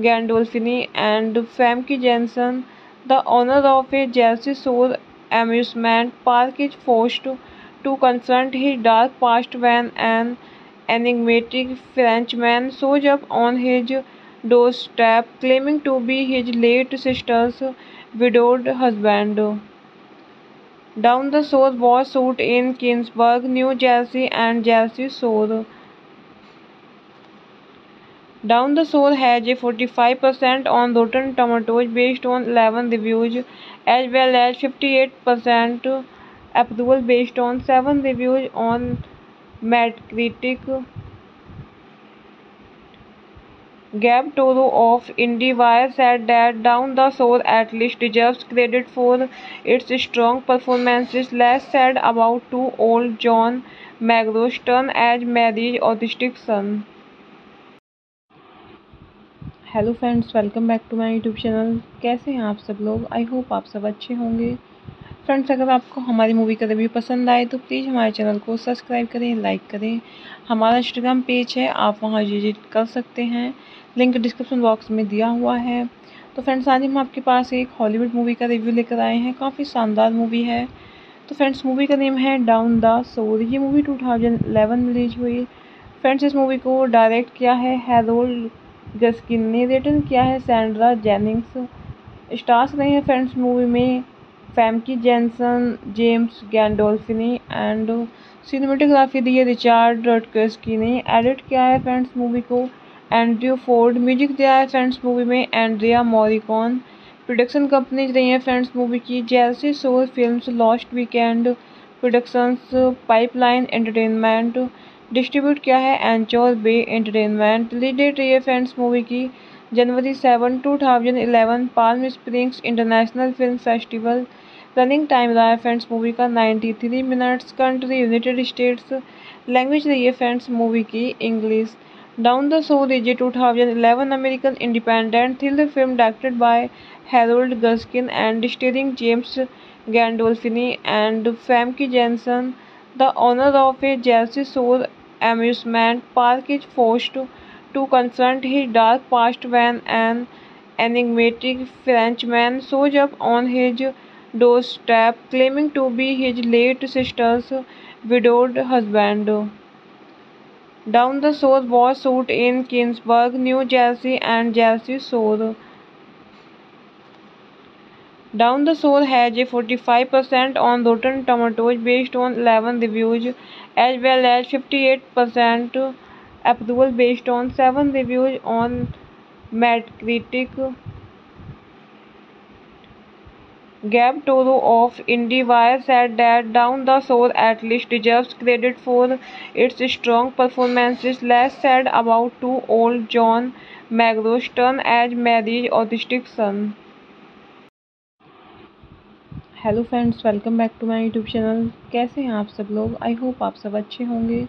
Gandolfini and Famke Janssen The owner of a Jersey Shore amusement park is forced to confront his dark past when an enigmatic Frenchman shows up on his doorstep claiming to be his late sister's widowed husband. Down the Shore was shot in Kingsburg, New Jersey and Jersey Shore. Down the Soul has a 45% on Rotten Tomatoes based on 11 reviews as well as 58% approval based on 7 reviews on Metacritic. Gabe Toro of IndieWire said that Down the Soul at least deserves credit for its strong performances. Less said about two-old John McEnroe's turn as Mary's autistic son. Hello friends welcome back to my YouTube channel कैसे हैं आप सब लोग? I hope आप सब अच्छे होंगे। Friends अगर आपको हमारी मूवी का रिव्यू पसंद आए तो प्लीज़ हमारे चैनल को सब्सक्राइब करें लाइक करें। हमारा इंस्टाग्राम पेज है, आप वहाँ विज़िट कर सकते हैं। लिंक डिस्क्रिप्शन बॉक्स में दिया हुआ है। तो फ्रेंड्स आज हम आपके पास एक हॉलीवुड मूवी का रिव्यू लेकर आए हैं। काफ़ी शानदार मूवी है। तो फ्रेंड्स मूवी का नेम है डाउन द सोर ये मूवी टू में रिलीज़ हुई। फ्रेंड्स इस मूवी को डायरेक्ट किया है हैरोल्ड गस्किन ने रिटर्न किया है सैंड्रा जेनिंग्स। स्टार्स रहे हैं फ्रेंड्स मूवी में Famke Janssen, James Gandolfini and cinematography दी है रिचार्ड रटकस्की ने। एडिट किया है फ्रेंड्स मूवी को। एंड्रयू फोर्ड, म्यूज़िक दिया है फ्रेंड्स मूवी में एंड्रिया मॉरिकॉन। प्रोडक्शन कंपनीज़ रही हैं फ्रेंड्स मूवी की। जैसे shore films, lost weekend productions, pipeline entertainment distribute किया है Anchor Bay entertainment. Release date रही है फ्रेंड्स मूवी की January seven two thousand eleven Palm Springs International Film Festival running time रहा है फ्रेंड्स मूवी का ninety three minutes country United States language रही है फ्रेंड्स मूवी की English down the is a two thousand eleven American independent thriller film directed by Harold Guskin and starring James Gandolfini and Famke Janssen The owner of a Jersey Shore amusement park is forced to confront his dark past when an enigmatic Frenchman shows up on his doorstep claiming to be his late sister's widowed husband. Down the Shore was shot in Kingsburg, New Jersey and Jersey Shore. Down the Soul has a 45% on Rotten Tomatoes based on 11 reviews as well as 58% approval based on 7 reviews on Metacritic. Gabe Toro of IndieWire said that Down the Soul at least deserves credit for its strong performances. Less said about two old John McGraw's turn as Mary's autistic son. Hello friends welcome back to my YouTube channel कैसे हैं आप सब लोग? I hope आप सब अच्छे होंगे।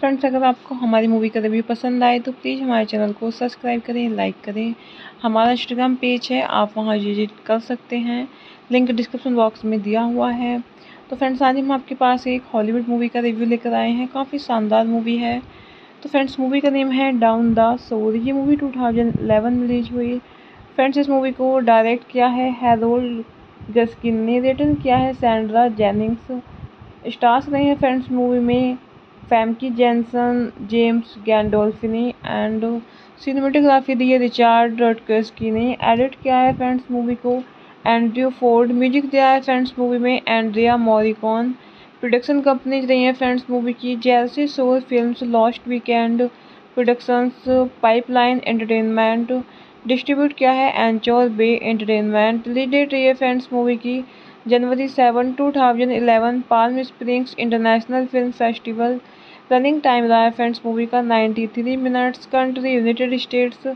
Friends अगर आपको हमारी मूवी का रिव्यू पसंद आए तो प्लीज़ हमारे चैनल को सब्सक्राइब करें लाइक करें। हमारा इंस्टाग्राम पेज है, आप वहाँ विज़िट कर सकते हैं। लिंक डिस्क्रिप्शन बॉक्स में दिया हुआ है। तो फ्रेंड्स आज हम आपके पास एक हॉलीवुड मूवी का रिव्यू लेकर आए हैं। काफ़ी शानदार मूवी है। तो फ्रेंड्स मूवी का नेम है डाउन द सोर ये मूवी 2011 में रिलीज़ हुई। फ्रेंड्स इस मूवी को डायरेक्ट किया है हैरोल्ड गस्किन ने रिटर्न किया है सैंड्रा जेनिंग्स। स्टार्स रहे हैं फ्रेंड्स मूवी में Famke Janssen James Gandolfini and cinematography दी है रिचार्ड रटकस्की ने। एडिट किया है फ्रेंड्स मूवी को। एंड्रयू फोर्ड म्यूज़िक दिया है फ्रेंड्स मूवी में एंड्रिया मॉरिकॉन। प्रोडक्शन कंपनीज़ रही हैं फ्रेंड्स मूवी की। जैसे shore films lost weekend productions, pipeline entertainment distribute किया है Anchor Bay entertainment. Release date रही है फ्रेंड्स मूवी की, January seven two thousand eleven Palm Springs International Film Festival running time रहा है फ्रेंड्स मूवी का 93 minutes. Country, United States.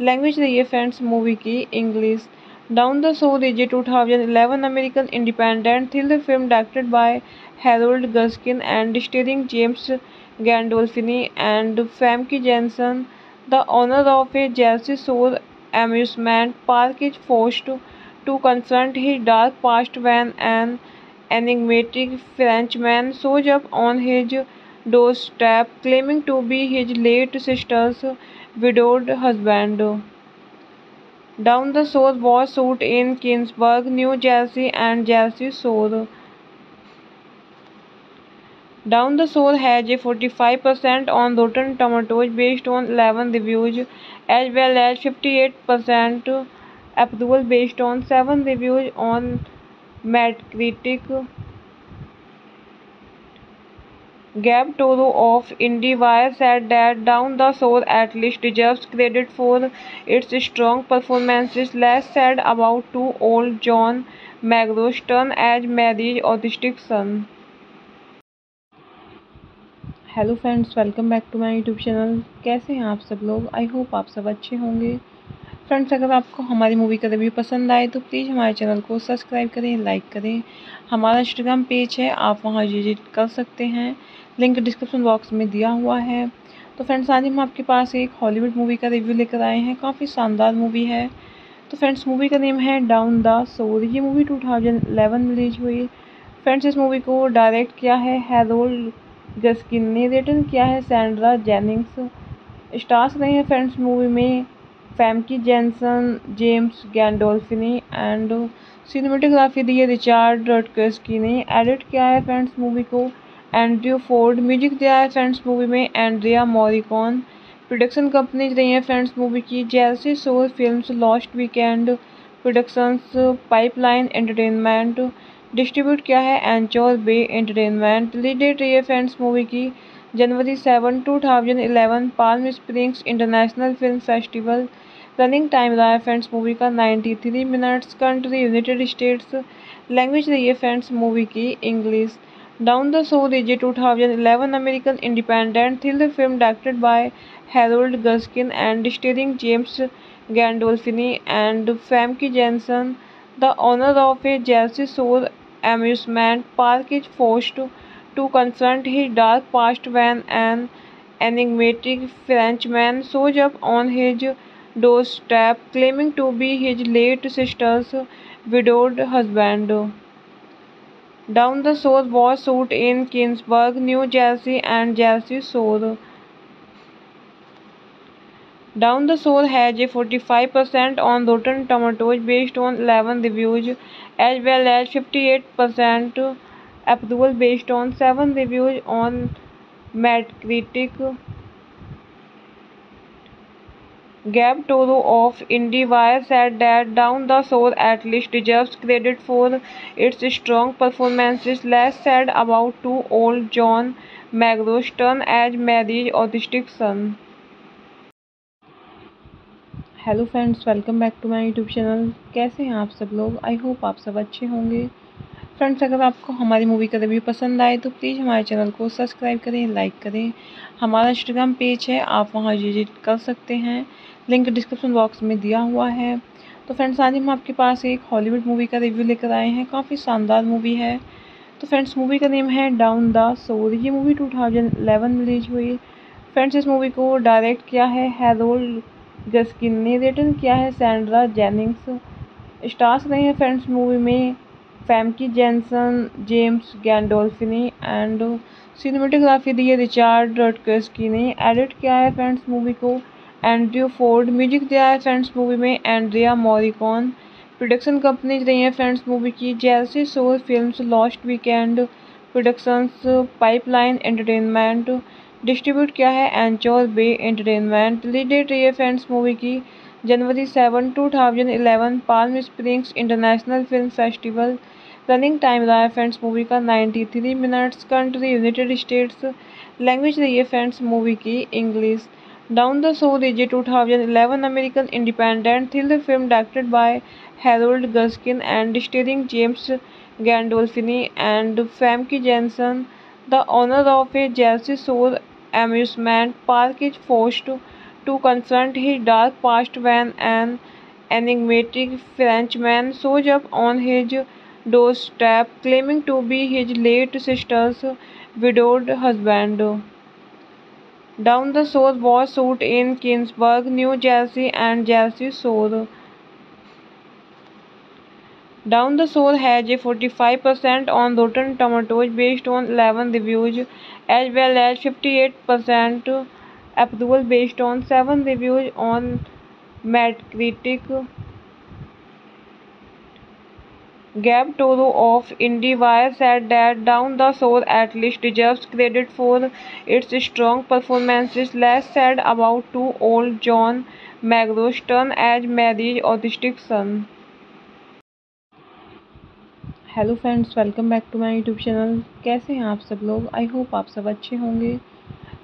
Language रही है फ्रेंड्स मूवी की, English. Down the shore two thousand 2011 American independent thriller film directed by Harold Guskin and starring James Gandolfini and Famke Janssen the owner of a Jersey Shore amusement park is forced to, to confront his dark past when an enigmatic Frenchman shows up on his doorstep claiming to be his late sister's widowed husband. Down the Shore was shot in Kingsburg, New Jersey and Jersey Shore. Down the Shore has a 45% on Rotten Tomatoes based on 11 reviews as well as 58% approval based on 7 reviews on Metacritic. Gabe Toro of IndieWire said that Down the Soul at least deserves credit for its strong performances. Less said about two old John McGraw's turn as Mary's autistic son. Hello friends welcome back to my YouTube channel कैसे हैं आप सब लोग? I hope आप सब अच्छे होंगे। Friends अगर आपको हमारी मूवी का रिव्यू पसंद आए तो प्लीज़ हमारे चैनल को सब्सक्राइब करें लाइक करें। हमारा इंस्टाग्राम पेज है, आप वहाँ विज़िट कर सकते हैं। लिंक डिस्क्रिप्शन बॉक्स में दिया हुआ है। तो फ्रेंड्स आज हम आपके पास एक हॉलीवुड मूवी का रिव्यू लेकर आए हैं। काफ़ी शानदार मूवी है। तो फ्रेंड्स मूवी का नेम है डाउन द सोर ये मूवी 2011 में रिलीज़ हुई। फ्रेंड्स इस मूवी को डायरेक्ट किया है हैरोल्ड गस्किन ने रिटर्न किया है सैंड्रा जेनिंग्स। स्टार्स रहे हैं फ्रेंड्स मूवी में Famke Janssen James Gandolfini and cinematography दी है रिचार्ड रटकस्की ने। एडिट किया है फ्रेंड्स मूवी को। एंड्रयू फोर्ड म्यूज़िक दिया है फ्रेंड्स मूवी में एंड्रिया मॉरिकॉन। प्रोडक्शन कंपनीज़ रही हैं फ्रेंड्स मूवी की। जैसे shore films lost weekend productions, pipeline entertainment distribute किया है Anchor Bay entertainment. Release date रही है फ्रेंड्स मूवी की January seven two thousand eleven Palm Springs International Film Festival running time रहा है फ्रेंड्स मूवी का 93 minutes country United States language रही है फ्रेंड्स मूवी की English down the shore two thousand eleven American independent thriller film directed by Harold Guskin and starring James Gandolfini and Famke Janssen the owner of a Jersey Shore amusement park is forced to confront his dark past when an enigmatic Frenchman shows up on his doorstep claiming to be his late sister's widowed husband. Down the Shore was shot in Kingsburg, New Jersey and Jersey Shore. Down the Shore has a 45% on Rotten Tomatoes based on 11 reviews as well as 58% approval based on 7 reviews on Metacritic. Gabe Toro of IndieWire said that Down the Soul at least deserves credit for its strong performances. Less said about two old John McGraw's turn as Mary's autistic son. Hello friends welcome back to my YouTube channel कैसे हैं आप सब लोग? I hope आप सब अच्छे होंगे। Friends अगर आपको हमारी मूवी का रिव्यू पसंद आए तो प्लीज़ हमारे चैनल को सब्सक्राइब करें लाइक करें। हमारा इंस्टाग्राम पेज है, आप वहाँ विज़िट कर सकते हैं। लिंक डिस्क्रिप्शन बॉक्स में दिया हुआ है। तो फ्रेंड्स आज हम आपके पास एक हॉलीवुड मूवी का रिव्यू लेकर आए हैं। काफ़ी शानदार मूवी है। तो फ्रेंड्स मूवी का नेम है डाउन द सोर ये मूवी 2011 में रिलीज़ हुई। फ्रेंड्स इस मूवी को डायरेक्ट किया है हैरोल्ड गस्किन ने रिटर्न किया है सैंड्रा जेनिंग्स। स्टार्स रहे हैं फ्रेंड्स मूवी में Famke Janssen, James Gandolfini and cinematography दी है रिचार्ड रटकस्की ने। एडिट किया है फ्रेंड्स मूवी को। एंड्रयू फोर्ड म्यूज़िक दिया है फ्रेंड्स मूवी में एंड्रिया मॉरिकॉन। प्रोडक्शन कंपनीज़ रही हैं फ्रेंड्स मूवी की। जैसे Shore films lost weekend productions, pipeline entertainment distribute किया है Anchor Bay entertainment. Release date रही है फ्रेंड्स मूवी की, January seven two thousand eleven Palm Springs international film festival running time रहा है फ्रेंड्स मूवी का ninety three minutes. Country, United States. Language रही है फ्रेंड्स मूवी की, English. Down the is a two thousand eleven American independent thriller film directed by Harold Guskin and starring James Gandolfini and Famke Janssen the owner of a Jersey Shore amusement park is forced to confront his dark past when an enigmatic Frenchman shows up on his doorstep claiming to be his late sister's widowed husband. Down the Shore was shot in Kingsburg, New Jersey and Jersey Shore. Down the Soul has a 45% on Rotten Tomatoes based on 11 reviews as well as 58% approval based on 7 reviews on Metacritic. Gab Toro of IndieWire said that Down the Soul at least deserves credit for its strong performances. Less said about two-old John McGraw's turn as Mary's autistic son. Hello friends welcome back to my YouTube channel कैसे हैं आप सब लोग? I hope आप सब अच्छे होंगे।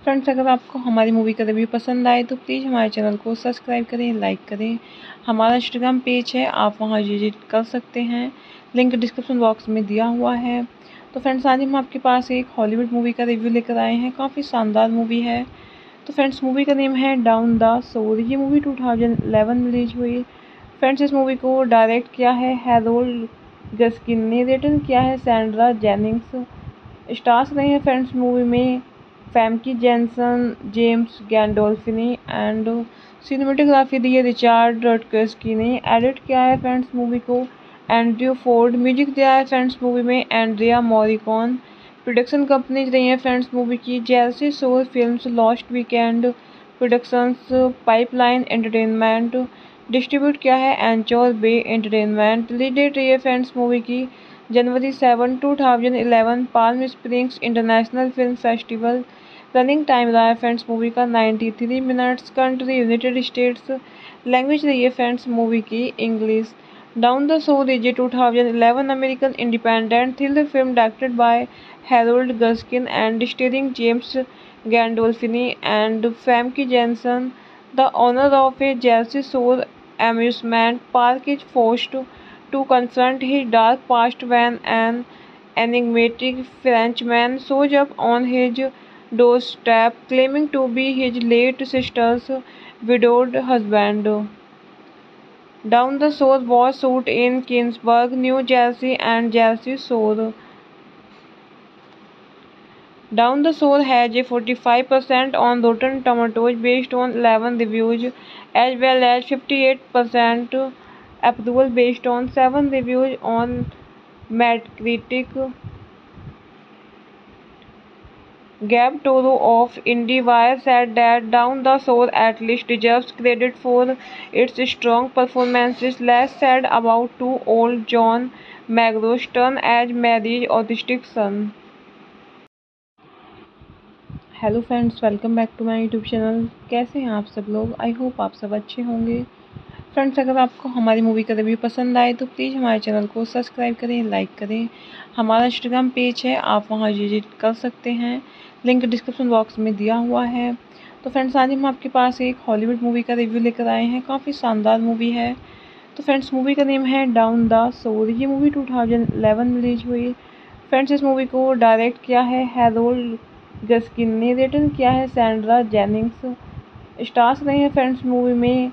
Friends अगर आपको हमारी मूवी का रिव्यू पसंद आए तो प्लीज़ हमारे चैनल को सब्सक्राइब करें लाइक करें। हमारा इंस्टाग्राम पेज है, आप वहाँ विज़िट कर सकते हैं। लिंक डिस्क्रिप्शन बॉक्स में दिया हुआ है। तो फ्रेंड्स आज हम आपके पास एक हॉलीवुड मूवी का रिव्यू लेकर आए हैं। काफ़ी शानदार मूवी है। तो फ्रेंड्स मूवी का नेम है डाउन द सोर ये मूवी टू में रिलीज़ हुई। फ्रेंड्स इस मूवी को डायरेक्ट किया है हैरोल्ड गस्किन ने रिटर्न किया है सैंड्रा जेनिंग्स। स्टार्स रहे हैं फ्रेंड्स मूवी में Famke Janssen, James Gandolfini and cinematography दी है रिचार्ड रटकस्की ने। एडिट किया है फ्रेंड्स मूवी को। एंड्रयू फोर्ड, म्यूज़िक दिया है फ्रेंड्स मूवी में एंड्रिया मॉरिकॉन। प्रोडक्शन कंपनीज़ रही हैं फ्रेंड्स मूवी की। जैसे Shore films, lost weekend productions, pipeline entertainment distribute किया है Anchor Bay entertainment. Release date रही है फ्रेंड्स मूवी की, January seven two thousand eleven Palm Springs international film festival running time रहा है फ्रेंड्स मूवी का ninety three minutes. Country, United States. Language रही है फ्रेंड्स मूवी की, English. Down the is a two thousand eleven American independent thriller film directed by Harold Guskin and starring James Gandolfini and Famke Janssen the owner of a Jersey Shore amusement park is forced to confront his dark past when an enigmatic Frenchman shows up on his doorstep claiming to be his late sister's widowed husband. Down the Shore was shot in Kingsburg, New Jersey and Jersey Shore. Down the Soul has a 45% on Rotten Tomatoes based on 11 reviews as well as 58% approval based on 7 reviews on Metacritic. Gab Toro of IndieWire said that Down the Soul at least deserves credit for its strong performances. Less said about two-old John McGraw's turn as Mary's autistic son. Hello friends welcome back to my YouTube channel कैसे हैं आप सब लोग? I hope आप सब अच्छे होंगे। Friends अगर आपको हमारी मूवी का रिव्यू पसंद आए तो प्लीज़ हमारे चैनल को सब्सक्राइब करें लाइक करें। हमारा इंस्टाग्राम पेज है, आप वहाँ विज़िट कर सकते हैं। लिंक डिस्क्रिप्शन बॉक्स में दिया हुआ है। तो फ्रेंड्स आज हम आपके पास एक हॉलीवुड मूवी का रिव्यू लेकर आए हैं। काफ़ी शानदार मूवी है। तो फ्रेंड्स मूवी का नेम है डाउन द सोर ये मूवी 2011 में रिलीज़ हुई। फ्रेंड्स इस मूवी को डायरेक्ट किया है हैरोल्ड गस्किन ने रिटर्न किया है सैंड्रा जेनिंग्स। स्टार्स रहे हैं फ्रेंड्स मूवी में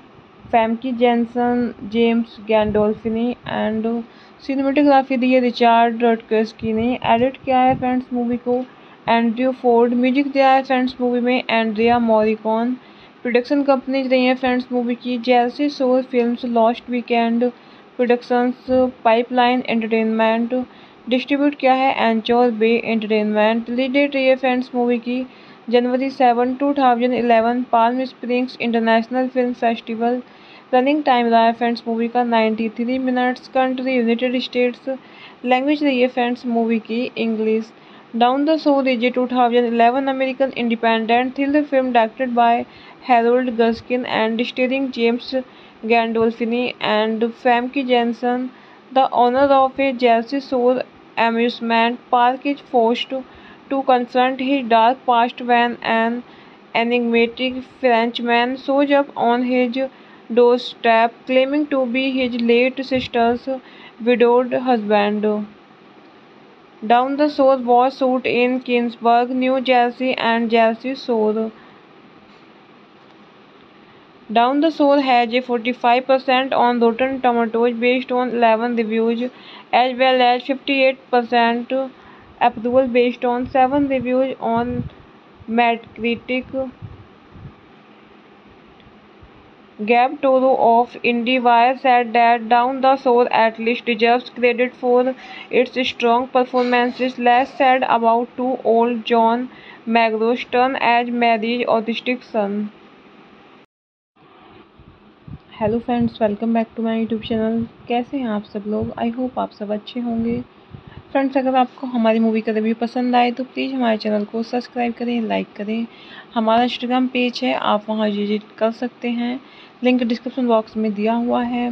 Famke Janssen James Gandolfini and cinematography दी है रिचार्ड रटकस्की ने। एडिट किया है फ्रेंड्स मूवी को। एंड्रयू फोर्ड म्यूज़िक दिया है फ्रेंड्स मूवी में एंड्रिया मॉरिकॉन। प्रोडक्शन कंपनीज़ रही हैं फ्रेंड्स मूवी की। जैसे Shore films lost weekend productions, pipeline entertainment distribute किया है Anchor Bay entertainment. Release date रही है फ्रेंड्स मूवी की, January seven two thousand eleven Palm Springs international film festival running time रहा है फ्रेंड्स मूवी का ninety three minutes country United States language रही है फ्रेंड्स मूवी की English Down the Soul is a 2011 American independent thriller film directed by Harold Guskin and starring James Gandolfini and Famke Janssen. The owner of a Jersey Shore amusement park is forced to confront his dark past when an enigmatic Frenchman shows up on his doorstep claiming to be his late sister's widowed husband. Down the Shore was shot in Kingsburg, New Jersey and Jersey Shore. Down the Shore has a 45% on Rotten Tomatoes based on 11 reviews as well as 58% approval based on 7 reviews on Metacritic. Gab Toro of IndieWire said that Down the Shore at least deserves credit for its strong performances. Less said about two old John McGraw's turn as Mary's autistic son. Hello friends welcome back to my YouTube channel कैसे हैं आप सब लोग? I hope आप सब अच्छे होंगे। Friends अगर आपको हमारी मूवी का रिव्यू पसंद आए तो प्लीज़ हमारे चैनल को सब्सक्राइब करें लाइक करें। हमारा इंस्टाग्राम पेज है, आप वहाँ विज़िट कर सकते हैं। लिंक डिस्क्रिप्शन बॉक्स में दिया हुआ है।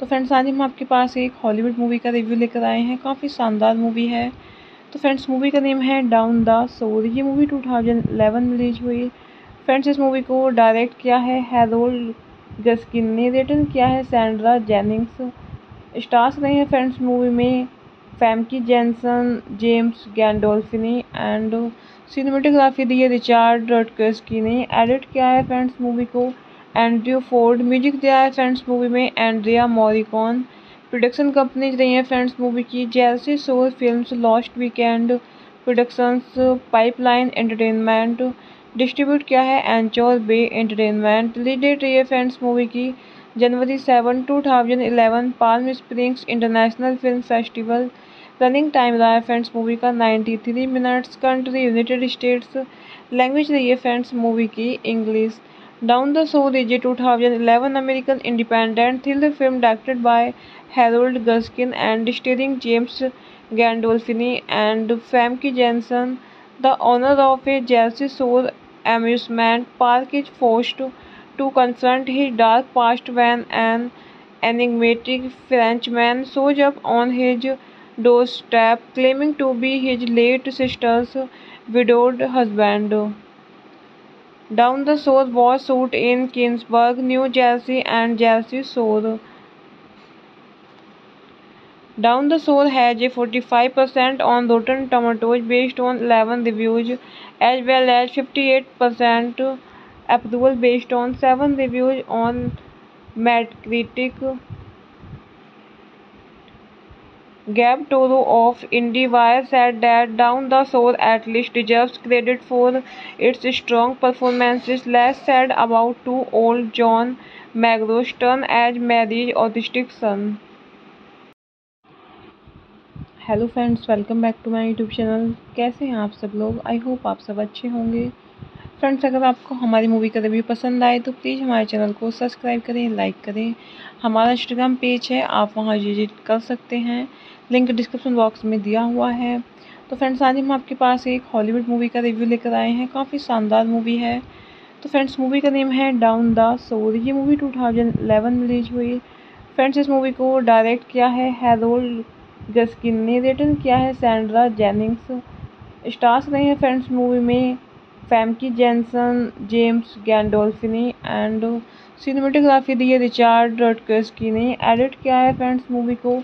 तो फ्रेंड्स आज हम आपके पास एक हॉलीवुड मूवी का रिव्यू लेकर आए हैं। काफ़ी शानदार मूवी है। तो फ्रेंड्स मूवी का नेम है डाउन द सोर ये मूवी 2011 में रिलीज़ हुई। फ्रेंड्स इस मूवी को डायरेक्ट किया है हैरोल्ड गस्किन ने रिटर्न किया है सैंड्रा जेनिंग्स। स्टार्स रहे हैं फ्रेंड्स मूवी में Famke Janssen James Gandolfini and cinematography दी है रिचार्ड रटकस्की ने। एडिट किया है फ्रेंड्स मूवी को। एंड्रयू फोर्ड म्यूज़िक दिया है फ्रेंड्स मूवी में एंड्रिया मॉरिकॉन। प्रोडक्शन कंपनीज़ रही हैं फ्रेंड्स मूवी की। जैसे Shore films lost weekend productions, pipeline entertainment distribute किया है Anchor Bay entertainment. Release date रही है फ्रेंड्स मूवी की, January seven two thousand eleven Palm Springs international film festival running time रहा है फ्रेंड्स मूवी का ninety three minutes. Country, United States. Language रही है फ्रेंड्स मूवी की, English. Down the Soul is a 2011 American independent thriller film directed by Harold Guskin and starring James Gandolfini and Famke Janssen. The owner of a Jersey Shore amusement park is forced to confront his dark past when an enigmatic Frenchman shows up on his doorstep claiming to be his late sister's widowed husband. Down the Shore was shot in Kingsburg, New Jersey and Jersey Shore. Down the Shore has a 45% on Rotten Tomatoes based on 11 reviews as well as 58% approval based on 7 reviews on Metacritic. Gab Toro of IndieWire said that Down the Shore at least deserves credit for its strong performances. Less said about two old John McGraw's turn as Mary's autistic son. Hello friends welcome back to my YouTube channel कैसे हैं आप सब लोग? I hope आप सब अच्छे होंगे। Friends अगर आपको हमारी मूवी का रिव्यू पसंद आए तो प्लीज़ हमारे चैनल को सब्सक्राइब करें लाइक करें। हमारा इंस्टाग्राम पेज है, आप वहाँ विज़िट कर सकते हैं। लिंक डिस्क्रिप्शन बॉक्स में दिया हुआ है। तो फ्रेंड्स आज हम आपके पास एक हॉलीवुड मूवी का रिव्यू लेकर आए हैं। काफ़ी शानदार मूवी है। तो फ्रेंड्स मूवी का नेम है डाउन द सोर ये मूवी 2011 में रिलीज़ हुई। फ्रेंड्स इस मूवी को डायरेक्ट किया है हैरोल्ड गस्किन ने रिटर्न किया है सैंड्रा जेनिंग्स। स्टार्स रहे हैं फ्रेंड्स मूवी में Famke Janssen, James Gandolfini and cinematography दी है रिचार्ड रटकर्सकी ने। एडिट किया है फ्रेंड्स मूवी को।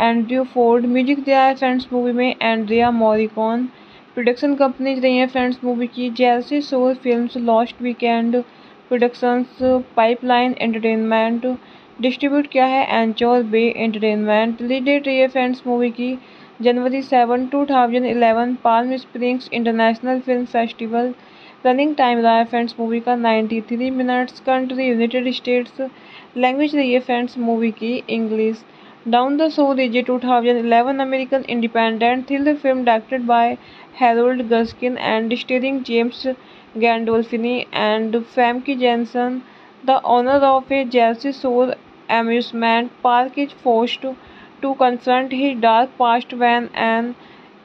एंड्रयू फोर्ड म्यूज़िक दिया है फ्रेंड्स मूवी में एंड्रिया मॉरिकॉन। प्रोडक्शन कंपनीज़ रही है फ्रेंड्स मूवी की। जैसे Soul films lost weekend productions, pipeline entertainment distribute किया है Anchor Bay entertainment. Release date रही है फ्रेंड्स मूवी की, January seven two thousand eleven Palm Springs international film festival running time रहा है फ्रेंड्स मूवी का ninety three minutes country United States language रही है फ्रेंड्स मूवी की English down the Soul is a 2011 American independent thriller film directed by Harold Guskin and starring James Gandolfini and Famke Janssen. The owner of a Jersey Shore amusement park is forced to confront his dark past when an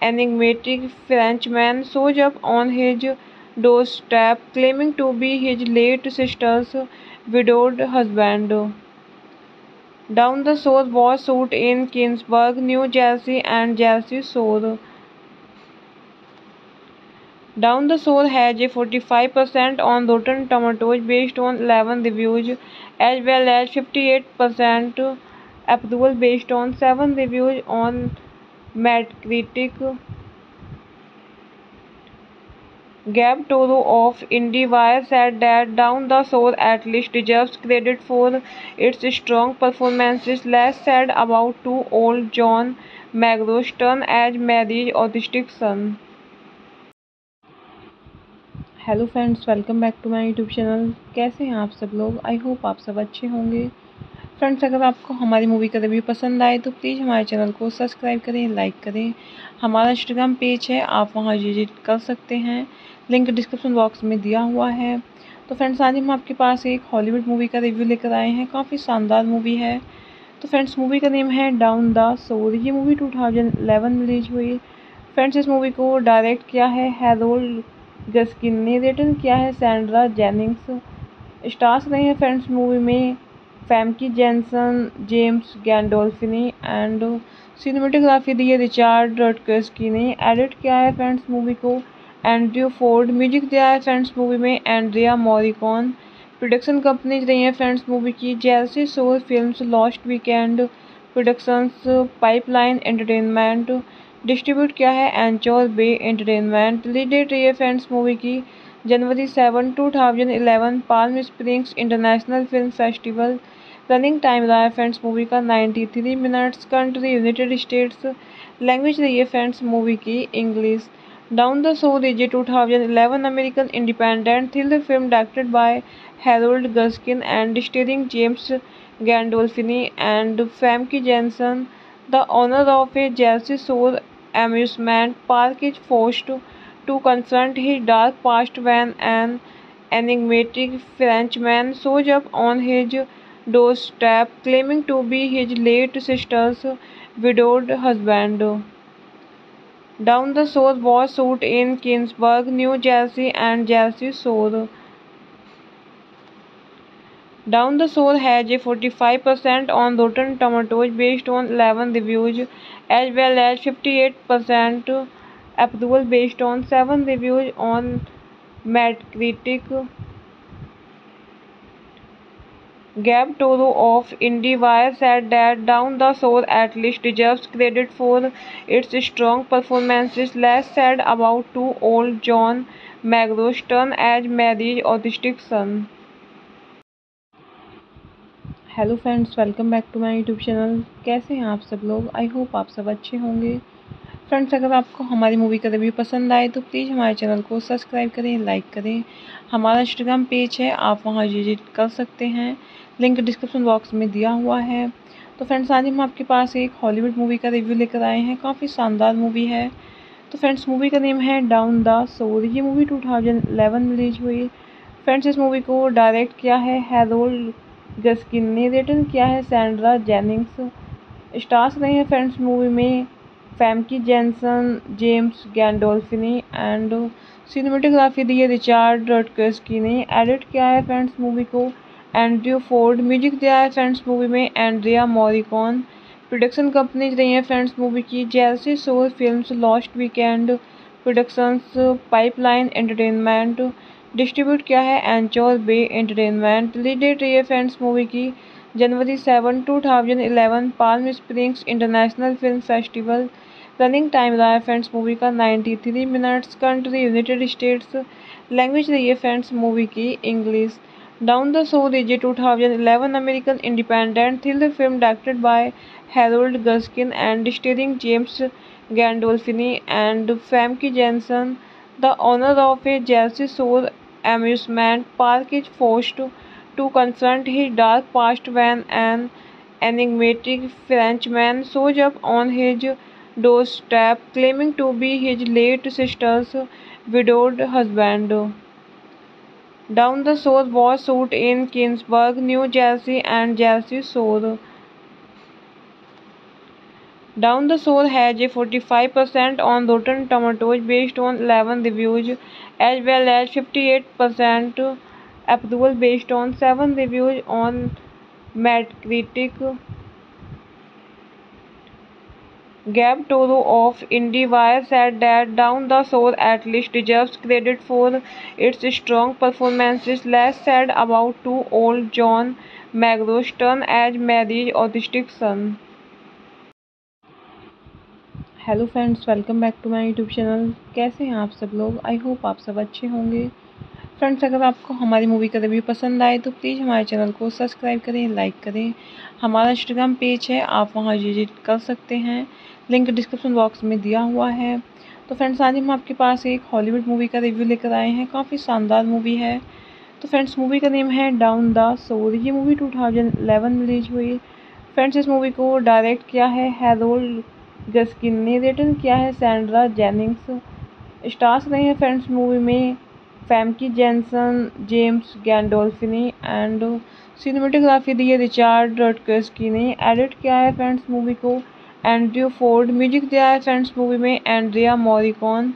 enigmatic Frenchman shows up on his doorstep claiming to be his late sister's widowed husband. Down the Shore was shot in Kingsburg, New Jersey and Jersey Shore. Down the Shore has a 45% on Rotten Tomatoes based on 11 reviews as well as 58% approval based on 7 reviews on Metacritic. Gab Toro of IndieWire said that Down the Shore at least deserves credit for its strong performances. Less said about two-old John McGraw's turn as Mary's autistic son. Hello friends welcome back to my YouTube channel कैसे हैं आप सब लोग? I hope आप सब अच्छे होंगे। Friends अगर आपको हमारी मूवी का रिव्यू पसंद आए तो प्लीज़ हमारे चैनल को सब्सक्राइब करें लाइक करें। हमारा इंस्टाग्राम पेज है, आप वहाँ विज़िट कर सकते हैं। लिंक डिस्क्रिप्शन बॉक्स में दिया हुआ है। तो फ्रेंड्स आज हम आपके पास एक हॉलीवुड मूवी का रिव्यू लेकर आए हैं। काफ़ी शानदार मूवी है। तो फ्रेंड्स मूवी का नेम है डाउन द सोर ये मूवी टू में रिलीज़ हुई। फ्रेंड्स इस मूवी को डायरेक्ट किया है हैरोल्ड गस्किन ने रिटर्न किया है सैंड्रा जेनिंग्स। स्टार्स रहे हैं फ्रेंड्स मूवी में Famke Janssen, James Gandolfini and cinematography दी है रिचार्ड रटकर्सकी ने। एडिट किया है फ्रेंड्स मूवी को। एंड्रयू फोर्ड म्यूज़िक दिया है फ्रेंड्स मूवी में एंड्रिया मॉरिकॉन। प्रोडक्शन कंपनीज़ रही हैं फ्रेंड्स मूवी की जैसे Soul films lost weekend. Productions pipeline entertainment. Distribute किया है Anchor Bay entertainment. Release date रही है फ्रेंड्स मूवी की January seven two thousand eleven Palm Springs international film festival running time रहा है फ्रेंड्स मूवी का ninety three minutes country United States language रही है फ्रेंड्स मूवी की English down the Soul two thousand 2011 American independent thriller film directed by Harold Guskin and starring James Gandolfini and Famke Janssen The owner of a Jersey Shore amusement park is forced to confront his dark past when an enigmatic Frenchman shows up on his doorstep claiming to be his late sister's widowed husband. Down the Shore was shot in Kingsburg, New Jersey and Jersey Shore. Down the Shore has a 45% on Rotten Tomatoes based on 11 reviews as well as 58% approval based on 7 reviews on Metacritic. Gab Toro of IndieWire said that Down the Shore at least deserves credit for its strong performances. Less said about two-old John McGraw's turn as Mary's autistic son. Hello friends welcome back to my YouTube channel कैसे हैं आप सब लोग? I hope आप सब अच्छे होंगे। Friends अगर आपको हमारी मूवी का रिव्यू पसंद आए तो प्लीज़ हमारे चैनल को सब्सक्राइब करें लाइक करें। हमारा इंस्टाग्राम पेज है, आप वहाँ विज़िट कर सकते हैं। लिंक डिस्क्रिप्शन बॉक्स में दिया हुआ है। तो फ्रेंड्स आज हम आपके पास एक हॉलीवुड मूवी का रिव्यू लेकर आए हैं। काफ़ी शानदार मूवी है। तो फ्रेंड्स मूवी का नेम है डाउन द सोर ये मूवी टू में रिलीज़ हुई। फ्रेंड्स इस मूवी को डायरेक्ट किया है हैरोल्ड गस्किन ने रिटर्न किया है सैंड्रा जेनिंग्स। स्टार्स रहे हैं फ्रेंड्स मूवी में Famke Janssen, James Gandolfini and cinematography दी है रिचार्ड रटकर्सकी ने। एडिट किया है फ्रेंड्स मूवी को। एंड्रयू फोर्ड म्यूज़िक दिया है फ्रेंड्स मूवी में एंड्रिया मॉरिकॉन। प्रोडक्शन कंपनीज़ रही हैं फ्रेंड्स मूवी की। जैसे Soul films lost weekend productions, pipeline entertainment distribute किया है Anchor Bay entertainment. Release date रही है फ्रेंड्स मूवी की January seven two thousand eleven Palm Springs international film festival running time रहा है फ्रेंड्स मूवी का 93 minutes country United States language रही है फ्रेंड्स मूवी की English down the Soul two thousand 2011 American independent thriller film directed by Harold Guskin and starring James Gandolfini and Famke Janssen the owner of a Jersey Shore amusement park is forced to, to confront his dark past when an enigmatic Frenchman shows up on his doorstep claiming to be his late sister's widowed husband. Down the Shore was shot in Kingsburg, New Jersey and Jersey Shore. Down the Shore has a 45% on Rotten Tomatoes based on 11 reviews as well as 58% approval based on 7 reviews on Metacritic. Gab Toro of IndieWire said that Down the Shore at least deserves credit for its strong performances. Less said about two-old John McGraw's turn as Mary's autistic son. Hello friends welcome back to my YouTube channel कैसे हैं आप सब लोग? I hope आप सब अच्छे होंगे। Friends अगर आपको हमारी मूवी का रिव्यू पसंद आए तो प्लीज़ हमारे चैनल को सब्सक्राइब करें लाइक करें। हमारा इंस्टाग्राम पेज है, आप वहाँ विज़िट कर सकते हैं। लिंक डिस्क्रिप्शन बॉक्स में दिया हुआ है। तो फ्रेंड्स आज हम आपके पास एक हॉलीवुड मूवी का रिव्यू लेकर आए हैं। काफ़ी शानदार मूवी है। तो फ्रेंड्स मूवी का नेम है डाउन द सोर ये मूवी 2011 में रिलीज़ हुई। फ्रेंड्स इस मूवी को डायरेक्ट किया है हैरोल्ड गस्किन ने रिटर्न किया है सैंड्रा जेनिंग्स। स्टार्स रहे हैं फ्रेंड्स मूवी में Famke Janssen James Gandolfini and cinematography दी है रिचार्ड रटकस्की ने। एडिट किया है फ्रेंड्स मूवी को। एंड्रयू फोर्ड म्यूज़िक दिया है फ्रेंड्स मूवी में एंड्रिया मॉरिकॉन।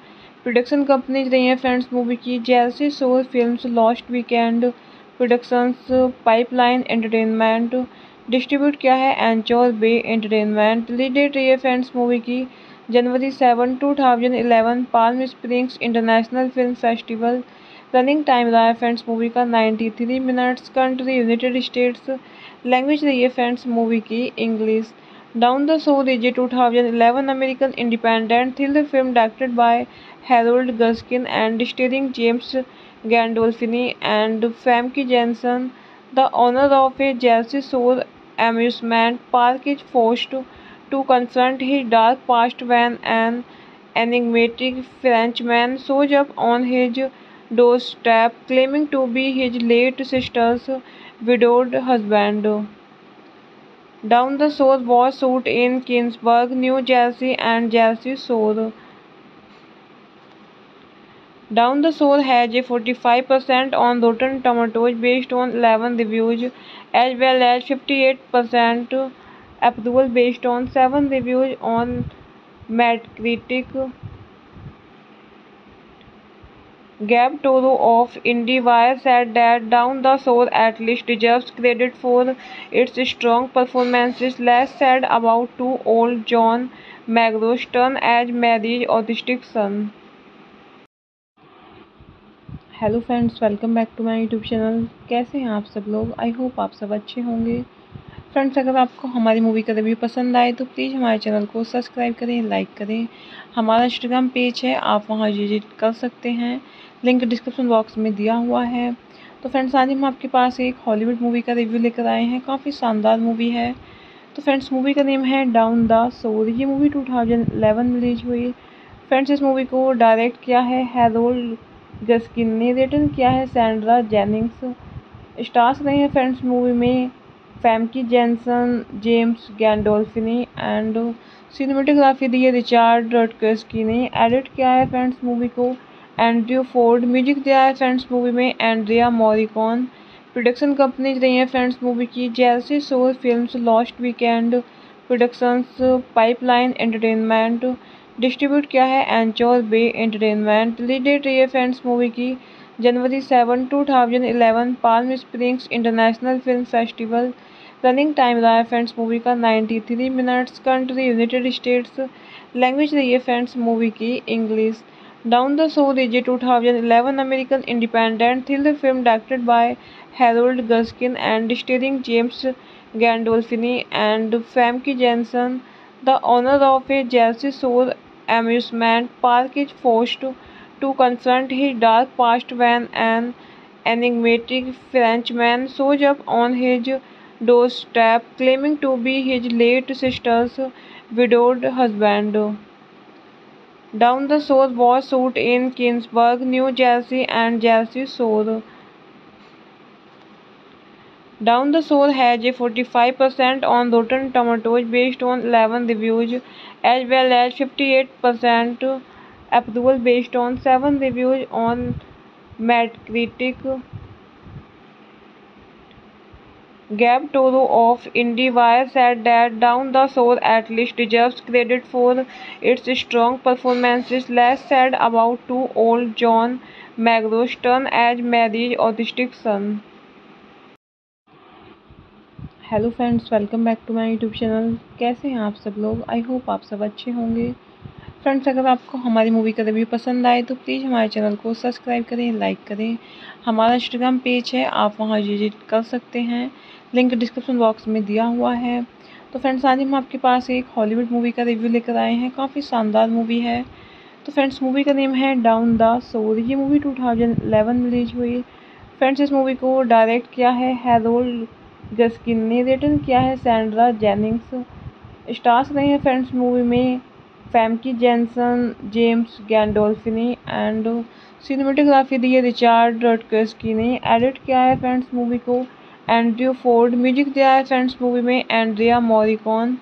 प्रोडक्शन कंपनीज़ रही हैं फ्रेंड्स मूवी की। जैसे Shore films lost weekend productions, pipeline entertainment distribute किया है Anchor Bay entertainment. Release date रही फ्रेंड्स मूवी की, January seven two thousand eleven Palm Springs international film festival running time रहा है फ्रेंड्स मूवी का 93 minutes. Country, United States. Language रही है friends movie की, English. Down the Soul two thousand 2011 American independent thriller film directed by Harold Guskin and starring James Gandolfini and Famke Janssen the owner of a Jersey Shore amusement park is forced to, to confront his dark past when an enigmatic Frenchman shows up on his doorstep claiming to be his late sister's widowed husband. Down the Shore was shot in Kingsburg, New Jersey and Jersey Shore. Down the Shore has a 45% on Rotten Tomatoes based on 11 reviews as well as 58% approval based on 7 reviews on Metacritic. Gab Toro of IndieWire said that Down the Shore at least deserves credit for its strong performances. Less said about two-old John McGraw's turn as Mary's autistic son. Hello friends welcome back to my YouTube channel कैसे हैं आप सब लोग? I hope आप सब अच्छे होंगे। Friends अगर आपको हमारी मूवी का रिव्यू पसंद आए तो प्लीज़ हमारे चैनल को सब्सक्राइब करें लाइक करें। हमारा इंस्टाग्राम पेज है, आप वहाँ विज़िट कर सकते हैं। लिंक डिस्क्रिप्शन बॉक्स में दिया हुआ है। तो फ्रेंड्स आज हम आपके पास एक हॉलीवुड मूवी का रिव्यू लेकर आए हैं। काफ़ी शानदार मूवी है। तो फ्रेंड्स मूवी का नेम है डाउन द सोर ये मूवी 2011 में रिलीज़ हुई। फ्रेंड्स इस मूवी को डायरेक्ट किया है हैरोल्ड गस्किन ने रिटर्न किया है सैंड्रा जेनिंग्स। स्टार्स रहे हैं फ्रेंड्स मूवी में Famke Janssen James Gandolfini and cinematography दी है रिचार्ड रटकस्की ने। एडिट किया है फ्रेंड्स मूवी को। एंड्रयू फोर्ड म्यूज़िक दिया है फ्रेंड्स मूवी में एंड्रिया मॉरिकॉन। प्रोडक्शन कंपनीज़ रही हैं फ्रेंड्स मूवी की जैसे Shore films lost weekend. Productions pipeline entertainment. Distribute किया है Anchor Bay entertainment. Release date रही है फ्रेंड्स मूवी की January seven two thousand eleven Palm Springs international film festival running time रहा है फ्रेंड्स मूवी का ninety three minutes country United States language रही है फ्रेंड्स मूवी की English down the so रिजे two thousand eleven American independent thrill film directed by Harold Guskin and starring James Gandolfini and Famke Janssen the owner of a Jersey Shore amusement park is forced to confront his dark past when an enigmatic Frenchman shows up on his doorstep claiming to be his late sister's widowed husband. Down the Shore was shot in Kingsburg, New Jersey and Jersey Shore. Down the Shore has a 45% on Rotten Tomatoes based on 11 reviews as well as 58% approval based on 7 reviews on Metacritic. Gabe Toro of IndieWire said that Down the Shore at least deserves credit for its strong performances. Less said about two-old John McEnroe's turn as Mary's autistic son. Hello friends welcome back to my YouTube channel कैसे हैं आप सब लोग? I hope आप सब अच्छे होंगे। Friends अगर आपको हमारी मूवी का रिव्यू पसंद आए तो प्लीज़ हमारे चैनल को सब्सक्राइब करें लाइक करें। हमारा इंस्टाग्राम पेज है, आप वहाँ विज़िट कर सकते हैं। लिंक डिस्क्रिप्शन बॉक्स में दिया हुआ है। तो फ्रेंड्स आज हम आपके पास एक हॉलीवुड मूवी का रिव्यू लेकर आए हैं। काफ़ी शानदार मूवी है। तो फ्रेंड्स मूवी का नेम है डाउन द सोर ये मूवी 2011 में रिलीज़ हुई। फ्रेंड्स इस मूवी को डायरेक्ट किया है हैरोल्ड गस्किन ने रिटर्न किया है सैंड्रा जेनिंग्स। स्टार्स रहे हैं फ्रेंड्स मूवी में Famke Janssen James Gandolfini and cinematography दी है रिचार्ड रटकस्की ने। एडिट किया है फ्रेंड्स मूवी को। एंड्रयू फोर्ड म्यूज़िक दिया है फ्रेंड्स मूवी में एंड्रिया मॉरिकॉन।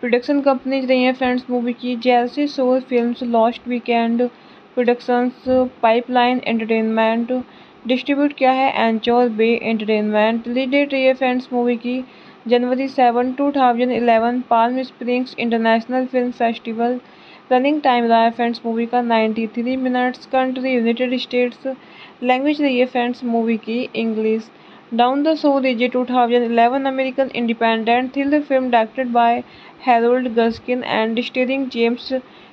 प्रोडक्शन कंपनीज़ रही हैं फ्रेंड्स मूवी की। जैसे Shore films lost weekend productions, pipeline entertainment distribute किया है Anchor Bay entertainment. Release date रही फ्रेंड्स मूवी की January seven two thousand eleven Palm Springs international film festival running time रहा है फ्रेंड्स मूवी का ninety three minutes country United States language रही है friends movie की English Down the Soul is a 2011 American independent thriller film directed by Harold Guskin and starring James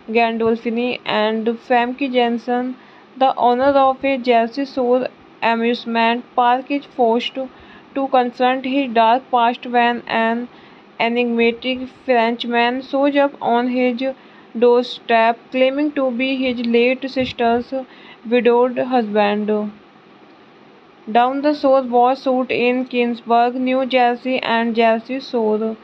Gandolfini and Famke Janssen. The owner of a Jersey Shore amusement park is forced to confront his dark past when an enigmatic Frenchman shows up on his doorstep claiming to be his late sister's widowed husband. Down the Shore was shot in Kingsburg, New Jersey and Jersey Shore.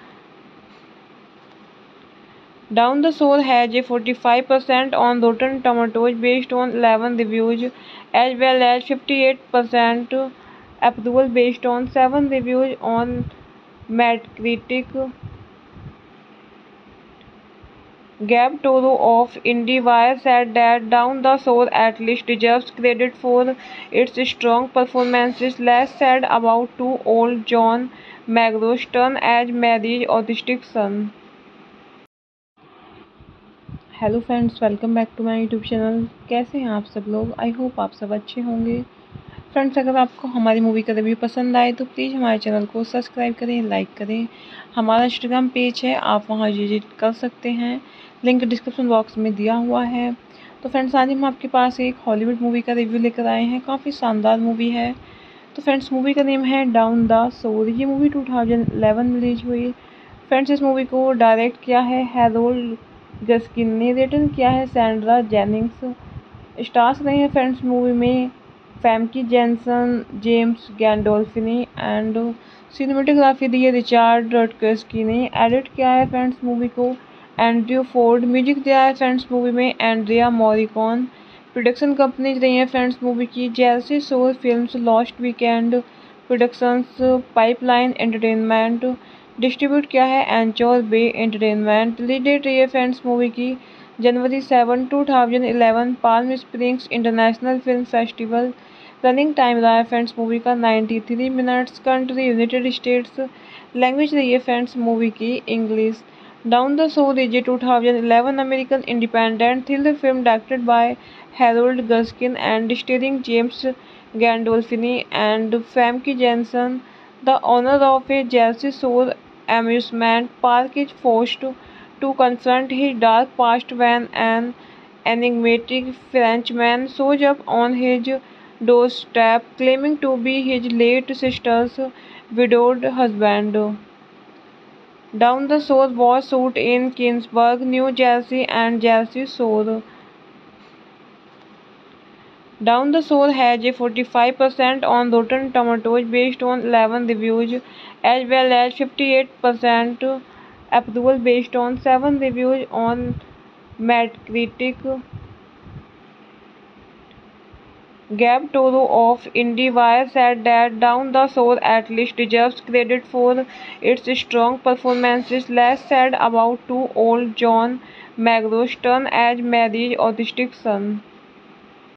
Down the Shore has a 45% on Rotten Tomatoes based on 11 reviews as well as 58% approval based on 7 reviews on Metacritic. Gabe Toro of IndieWire said that Down the Shore at least deserves credit for its strong performances. Less said about two-old John McEnroe's turn as Mary's autistic son. Hello friends welcome back to my YouTube channel कैसे हैं आप सब लोग? I hope आप सब अच्छे होंगे। Friends अगर आपको हमारी मूवी का रिव्यू पसंद आए तो प्लीज़ हमारे चैनल को सब्सक्राइब करें लाइक करें। हमारा इंस्टाग्राम पेज है, आप वहाँ विज़िट कर सकते हैं। लिंक डिस्क्रिप्शन बॉक्स में दिया हुआ है। तो फ्रेंड्स आज हम आपके पास एक हॉलीवुड मूवी का रिव्यू लेकर आए हैं। काफ़ी शानदार मूवी है। तो फ्रेंड्स मूवी का नेम है डाउन द सोर ये मूवी 2011 में रिलीज़ हुई। फ्रेंड्स इस मूवी को डायरेक्ट किया है हैरोल्ड गस्किन ने रिटर्न किया है सैंड्रा जेनिंग्स। स्टार्स रहे हैं फ्रेंड्स मूवी में Famke Janssen James Gandolfini and cinematography दी है रिचार्ड रटकस्की ने। एडिट किया है फ्रेंड्स मूवी को। एंड्रयू फोर्ड म्यूज़िक दिया है फ्रेंड्स मूवी में। एंड्रिया मॉरिकॉन प्रोडक्शन कंपनीज़ रही हैं फ्रेंड्स मूवी की। जैसे Shore films lost weekend productions, pipeline entertainment distribute किया है Anchor Bay entertainment. Release date रही है फ्रेंड्स मूवी की January seven two thousand eleven Palm Springs international film festival running time रहा है फ्रेंड्स मूवी का ninety three minutes country United States language रही है फ्रेंड्स मूवी की English down Down the Soul is a 2011 American independent thriller film directed by Harold Guskin and starring James Gandolfini and Famke Janssen. The owner of a Jersey Shore amusement park is forced to confront his dark past when an enigmatic Frenchman shows up on his doorstep claiming to be his late sister's widowed husband. Down the Shore was shot in Kingsburg, New Jersey and Jersey Shore. Down the Shore has a 45% on Rotten Tomatoes based on 11 reviews as well as 58% approval based on 7 reviews on Metacritic. Gabe Toro of IndieWire said that Down the Shore at least deserves credit for its strong performances. Less said about two-old John McGroston as Mary's autistic son.